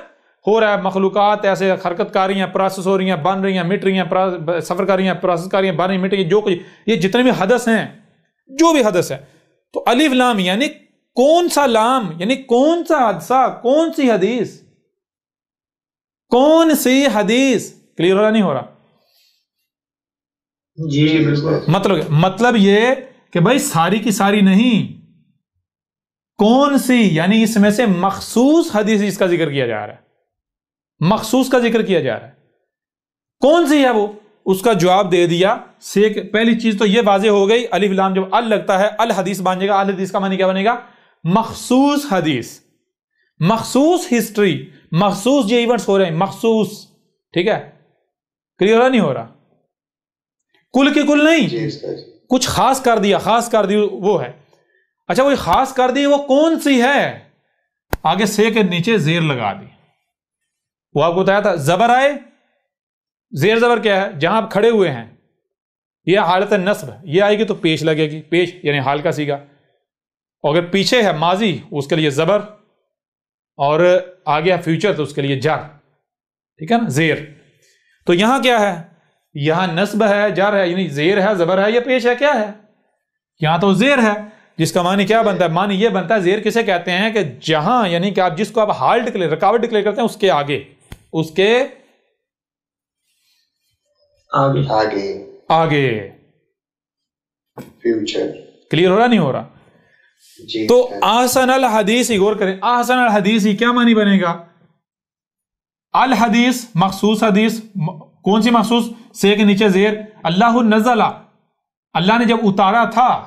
ہو رہا ہے، مخلوقات ایسے حرکت کر رہی ہیں پروسیس ہو رہی ہیں، بن رہی ہیں، مٹ رہی ہیں سفر کر رہی ہیں پروسیس کر رہی ہیں، بن رہی ہیں، مٹ رہی ہیں، جو کچھ یہ جتنے بھی حدث ہیں، جو بھی حدث ہے تو الف لام یعنی کون سا لام؟ یعنی کون سا حادثہ؟ کون سی حدیث؟ کون سی حدیث؟ کلیئر ہو رہا نہیں ہو رہا؟ جی بالکل۔ مطلب مطلب یہ کہ بھائی ساری کی ساری نہیں، کون سی یعنی اس میں سے مخصوص حدیث اس کا ذکر کیا جا رہا ہے۔ مخصوص کا ذکر کیا جا رہا ہے۔ کون سی ہے وہ؟ اس کا جواب دے دیا۔ سے پہلی چیز تو یہ واضح ہو گئی، الف لام جب ال لگتا ہے الحدیث بن جائے گا۔ الحدیث کا معنی کیا بنے گا؟ مخصوص حدیث۔ مخصوص ہسٹری۔ مخصوص جو ایونٹس ہو رہے ہیں۔ مخصوص، ٹھیک ہے؟ کلیئر نہیں ہو رہا۔ کل کے کل نہیں۔ جی کچھ خاص کر دیا خاص کر دی وہ ہے۔ اچھا وہی خاص کر دی وہ کون سی ہے؟ آگے سے کے نیچے زیر لگا دی۔ وہ آپ کو بتایا تھا زبر آئے۔ زیر زبر کیا ہے؟ جہاں آپ کھڑے ہوئے ہیں۔ یہ حالت نصب یہ آئے گی تو پیش لگے گی۔ پیش یعنی حال کا سیگا۔ اور اگر پیچھے ہے ماضی اس کے لیے زبر۔ اور آگے ہے فیوچر تو اس کے لیے جر۔ ٹھیک ہے نا؟ زیر۔ تو یہاں کیا ہے؟ یہاں نصب ہے جر ہے یعنی زیر ہے زبر ہے یا پیش ہے کیا ہے؟ یہاں تو زیر ہے جس کا معنی کیا بنتا ہے؟ معنی یہ بنتا ہے زیر کسے کہتے ہیں کہ جہاں یعنی کہ آپ جس کو آپ حال ڈکلیئر رکاوٹ ڈکلیئر کرتے ہیں اس کے آگے اس کے آگے۔ آگے۔ آگے۔ فیوچر۔ کلیئر ہو رہا؟ نہیں ہو رہا۔ جی۔ تو آسن الحدیث غور کریں آسن الحدیث کیا معنی بنے گا؟ الحدیث مخصوص حدیث کون سی مخصوص؟ سے کے نیچے زیر اللہ نزلہ۔ اللہ نے جب اتارا تھا،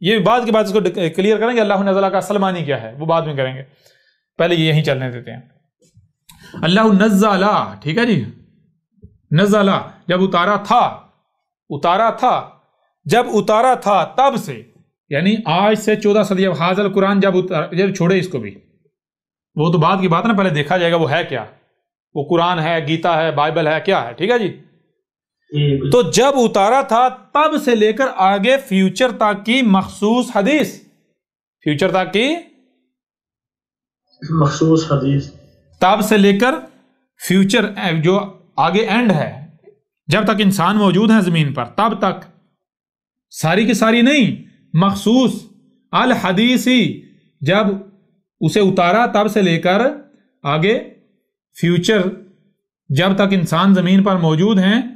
یہ بعد کے بعد اس کو کلیئر کریں گے، اللہ نزلہ کا اصل معنی کیا ہے، وہ بعد میں کریں گے۔ پہلے یہ یہیں چلنے دیتے ہیں۔ اللہ نزلہ، ٹھیک ہے جی؟ نزلہ، جب اتارا تھا اتارا تھا، جب اتارا تھا تب سے یعنی آج سے چودہ صدی، اب حاضر قرآن جب اتار جب چھوڑے اس کو بھی۔ وہ تو بعد کی بات نا، پہلے دیکھا جائے گا وہ ہے کیا۔ وہ قرآن ہے، گیتا ہے، بائبل ہے، کیا ہے، ٹھیک ہے جی؟ تو جب اتارا تھا تب سے لے کر آگے فیوچر تک کی مخصوص حدیث۔ فیوچر تک کی مخصوص حدیث۔ تب سے لے کر فیوچر جو آگے اینڈ ہے۔ جب تک انسان موجود ہے زمین پر تب تک۔ ساری کی ساری نہیں مخصوص۔ الحدیثی جب اسے اتارا تب سے لے کر آگے فیوچر جب تک انسان زمین پر موجود ہیں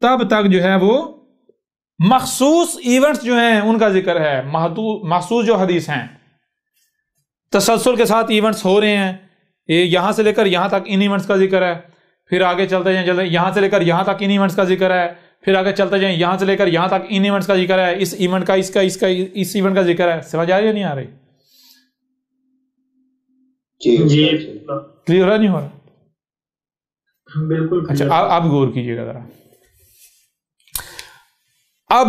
تب تک جو ہے وہ مخصوص ایونٹس جو ہیں ان کا ذکر ہے۔ محدود مخصوص جو حدیث ہیں۔ تسلسل کے ساتھ ایونٹس ہو رہے ہیں۔ یہ یہاں سے لے کر یہاں تک ان ایونٹس کا ذکر ہے۔ پھر آگے چلتے جائیں چلتے یہاں سے لے کر یہاں تک ان ایونٹس کا ذکر ہے۔ پھر آگے چلتے جائیں یہاں سے لے کر یہاں تک ان ایونٹس کا ذکر ہے۔ اس ایونٹ کا اس کا اس کا اس ایونٹ کا ذکر ہے۔ سمجھ آ رہی ہے نہیں آ رہی؟ جی جی۔ جی۔ کلیئر ہو رہا نہیں ہو رہا۔ بالکل اچھا اب غور کیجیے گا ذرا۔ اب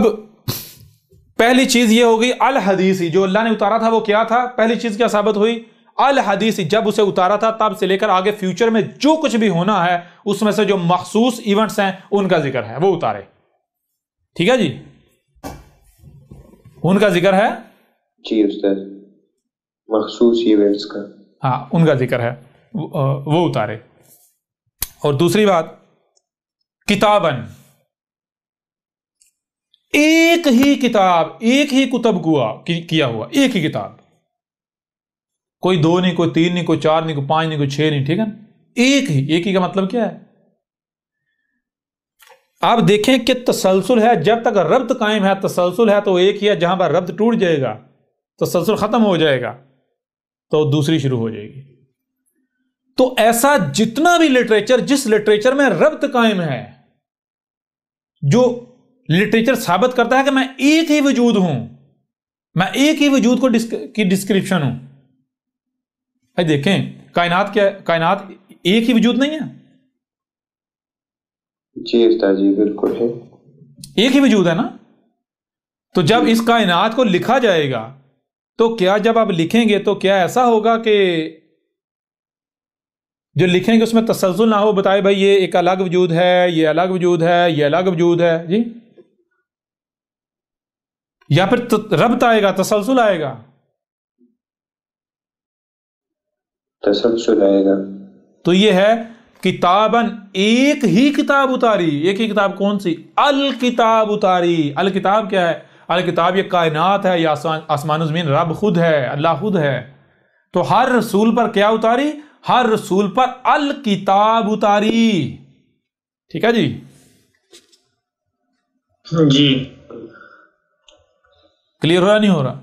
پہلی چیز یہ ہوگی الحدیثی جو اللہ نے اتارا تھا وہ کیا تھا؟ پہلی چیز کیا ثابت ہوئی؟ الحدیثی جب اسے اتارا تھا تب سے لے کر آگے فیوچر میں جو کچھ بھی ہونا ہے اس میں سے جو مخصوص ایونٹس ہیں ان کا ذکر ہے وہ اتارے۔ ٹھیک ہے جی؟ ان کا ذکر ہے؟ جی استاد مخصوص ایونٹس کا۔ ہاں ان کا ذکر ہے وہ وہ اتارے۔ اور دوسری بات کتابن ایک ہی کتاب، ایک ہی کتب ہوا کیا ہوا، ایک ہی کتاب۔ کوئی دو نہیں، کوئی تین نہیں، کوئی چار نہیں، کوئی پانچ نہیں، کوئی چھ نہیں، ٹھیک ہے نا؟ ایک ہی ایک ہی کا مطلب کیا ہے؟ آپ دیکھیں کہ تسلسل ہے، جب تک ربط قائم ہے، تسلسل ہے تو ایک ہی ہے، جہاں پر ربط ٹوٹ جائے گا، تسلسل ختم ہو جائے گا، تو دوسری شروع ہو جائے گی۔ تو ایسا جتنا بھی لٹریچر جس لٹریچر میں ربط قائم ہے، جو لٹریچر ثابت کرتا ہے کہ میں ایک ہی وجود ہوں۔ میں ایک ہی وجود کو ڈسک- کی ڈسکرپشن ہوں۔ بھائی دیکھیں کائنات کیا کائنات ایک ہی وجود نہیں ہے۔ جی جی بالکل ہے۔ ایک ہی وجود ہے نا؟ تو جب اس کائنات کو لکھا جائے گا تو کیا جب آپ لکھیں گے تو کیا ایسا ہوگا کہ جو لکھیں گے اس میں تسلسل نہ ہو بتائے بھائی یہ ایک الگ وجود ہے یہ الگ وجود ہے یہ الگ وجود ہے۔ جی؟ یا پھر ربط آئے گا تسلسل آئے گا۔ تسلسل آئے گا۔ تو یہ ہے کتابن ایک ہی کتاب اتاری۔ ایک ہی کتاب کون سی؟ الکتاب اتاری۔ الکتاب کیا ہے؟ اہل کتاب یہ کائنات ہے یہ آسمان آسمان و زمین رب خود ہے اللہ خود ہے۔ تو ہر رسول پر کیا اتاری؟ ہر رسول پر الکتاب اتاری۔ ٹھیک ہے جی؟ جی۔ کلیئر ہو رہا؟ نہیں ہو رہا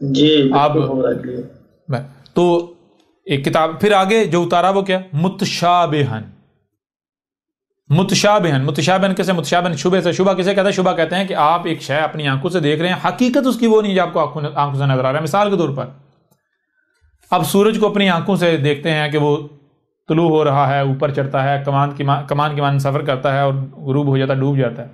جی آپ- ہے تو ایک کتاب پھر آگے جو اتارا وہ کیا؟ متشابہن۔ متشابہن متشابہن کیسے؟ متشابہن شبہ سے شبہ کسے کہتے ہیں؟ شبہ کہتے ہیں کہ آپ ایک شے اپنی آنکھوں سے دیکھ رہے ہیں حقیقت اس کی وہ نہیں جو آپ کو آنکھوں آنکھوں سے نظر آ رہا ہے۔ مثال کے طور پر اب سورج کو اپنی آنکھوں سے دیکھتے ہیں کہ وہ طلوع ہو رہا ہے اوپر چڑھتا ہے کمان کی مان کمان کی مان سفر کرتا ہے اور غروب ہو جاتا ہے ڈوب جاتا ہے۔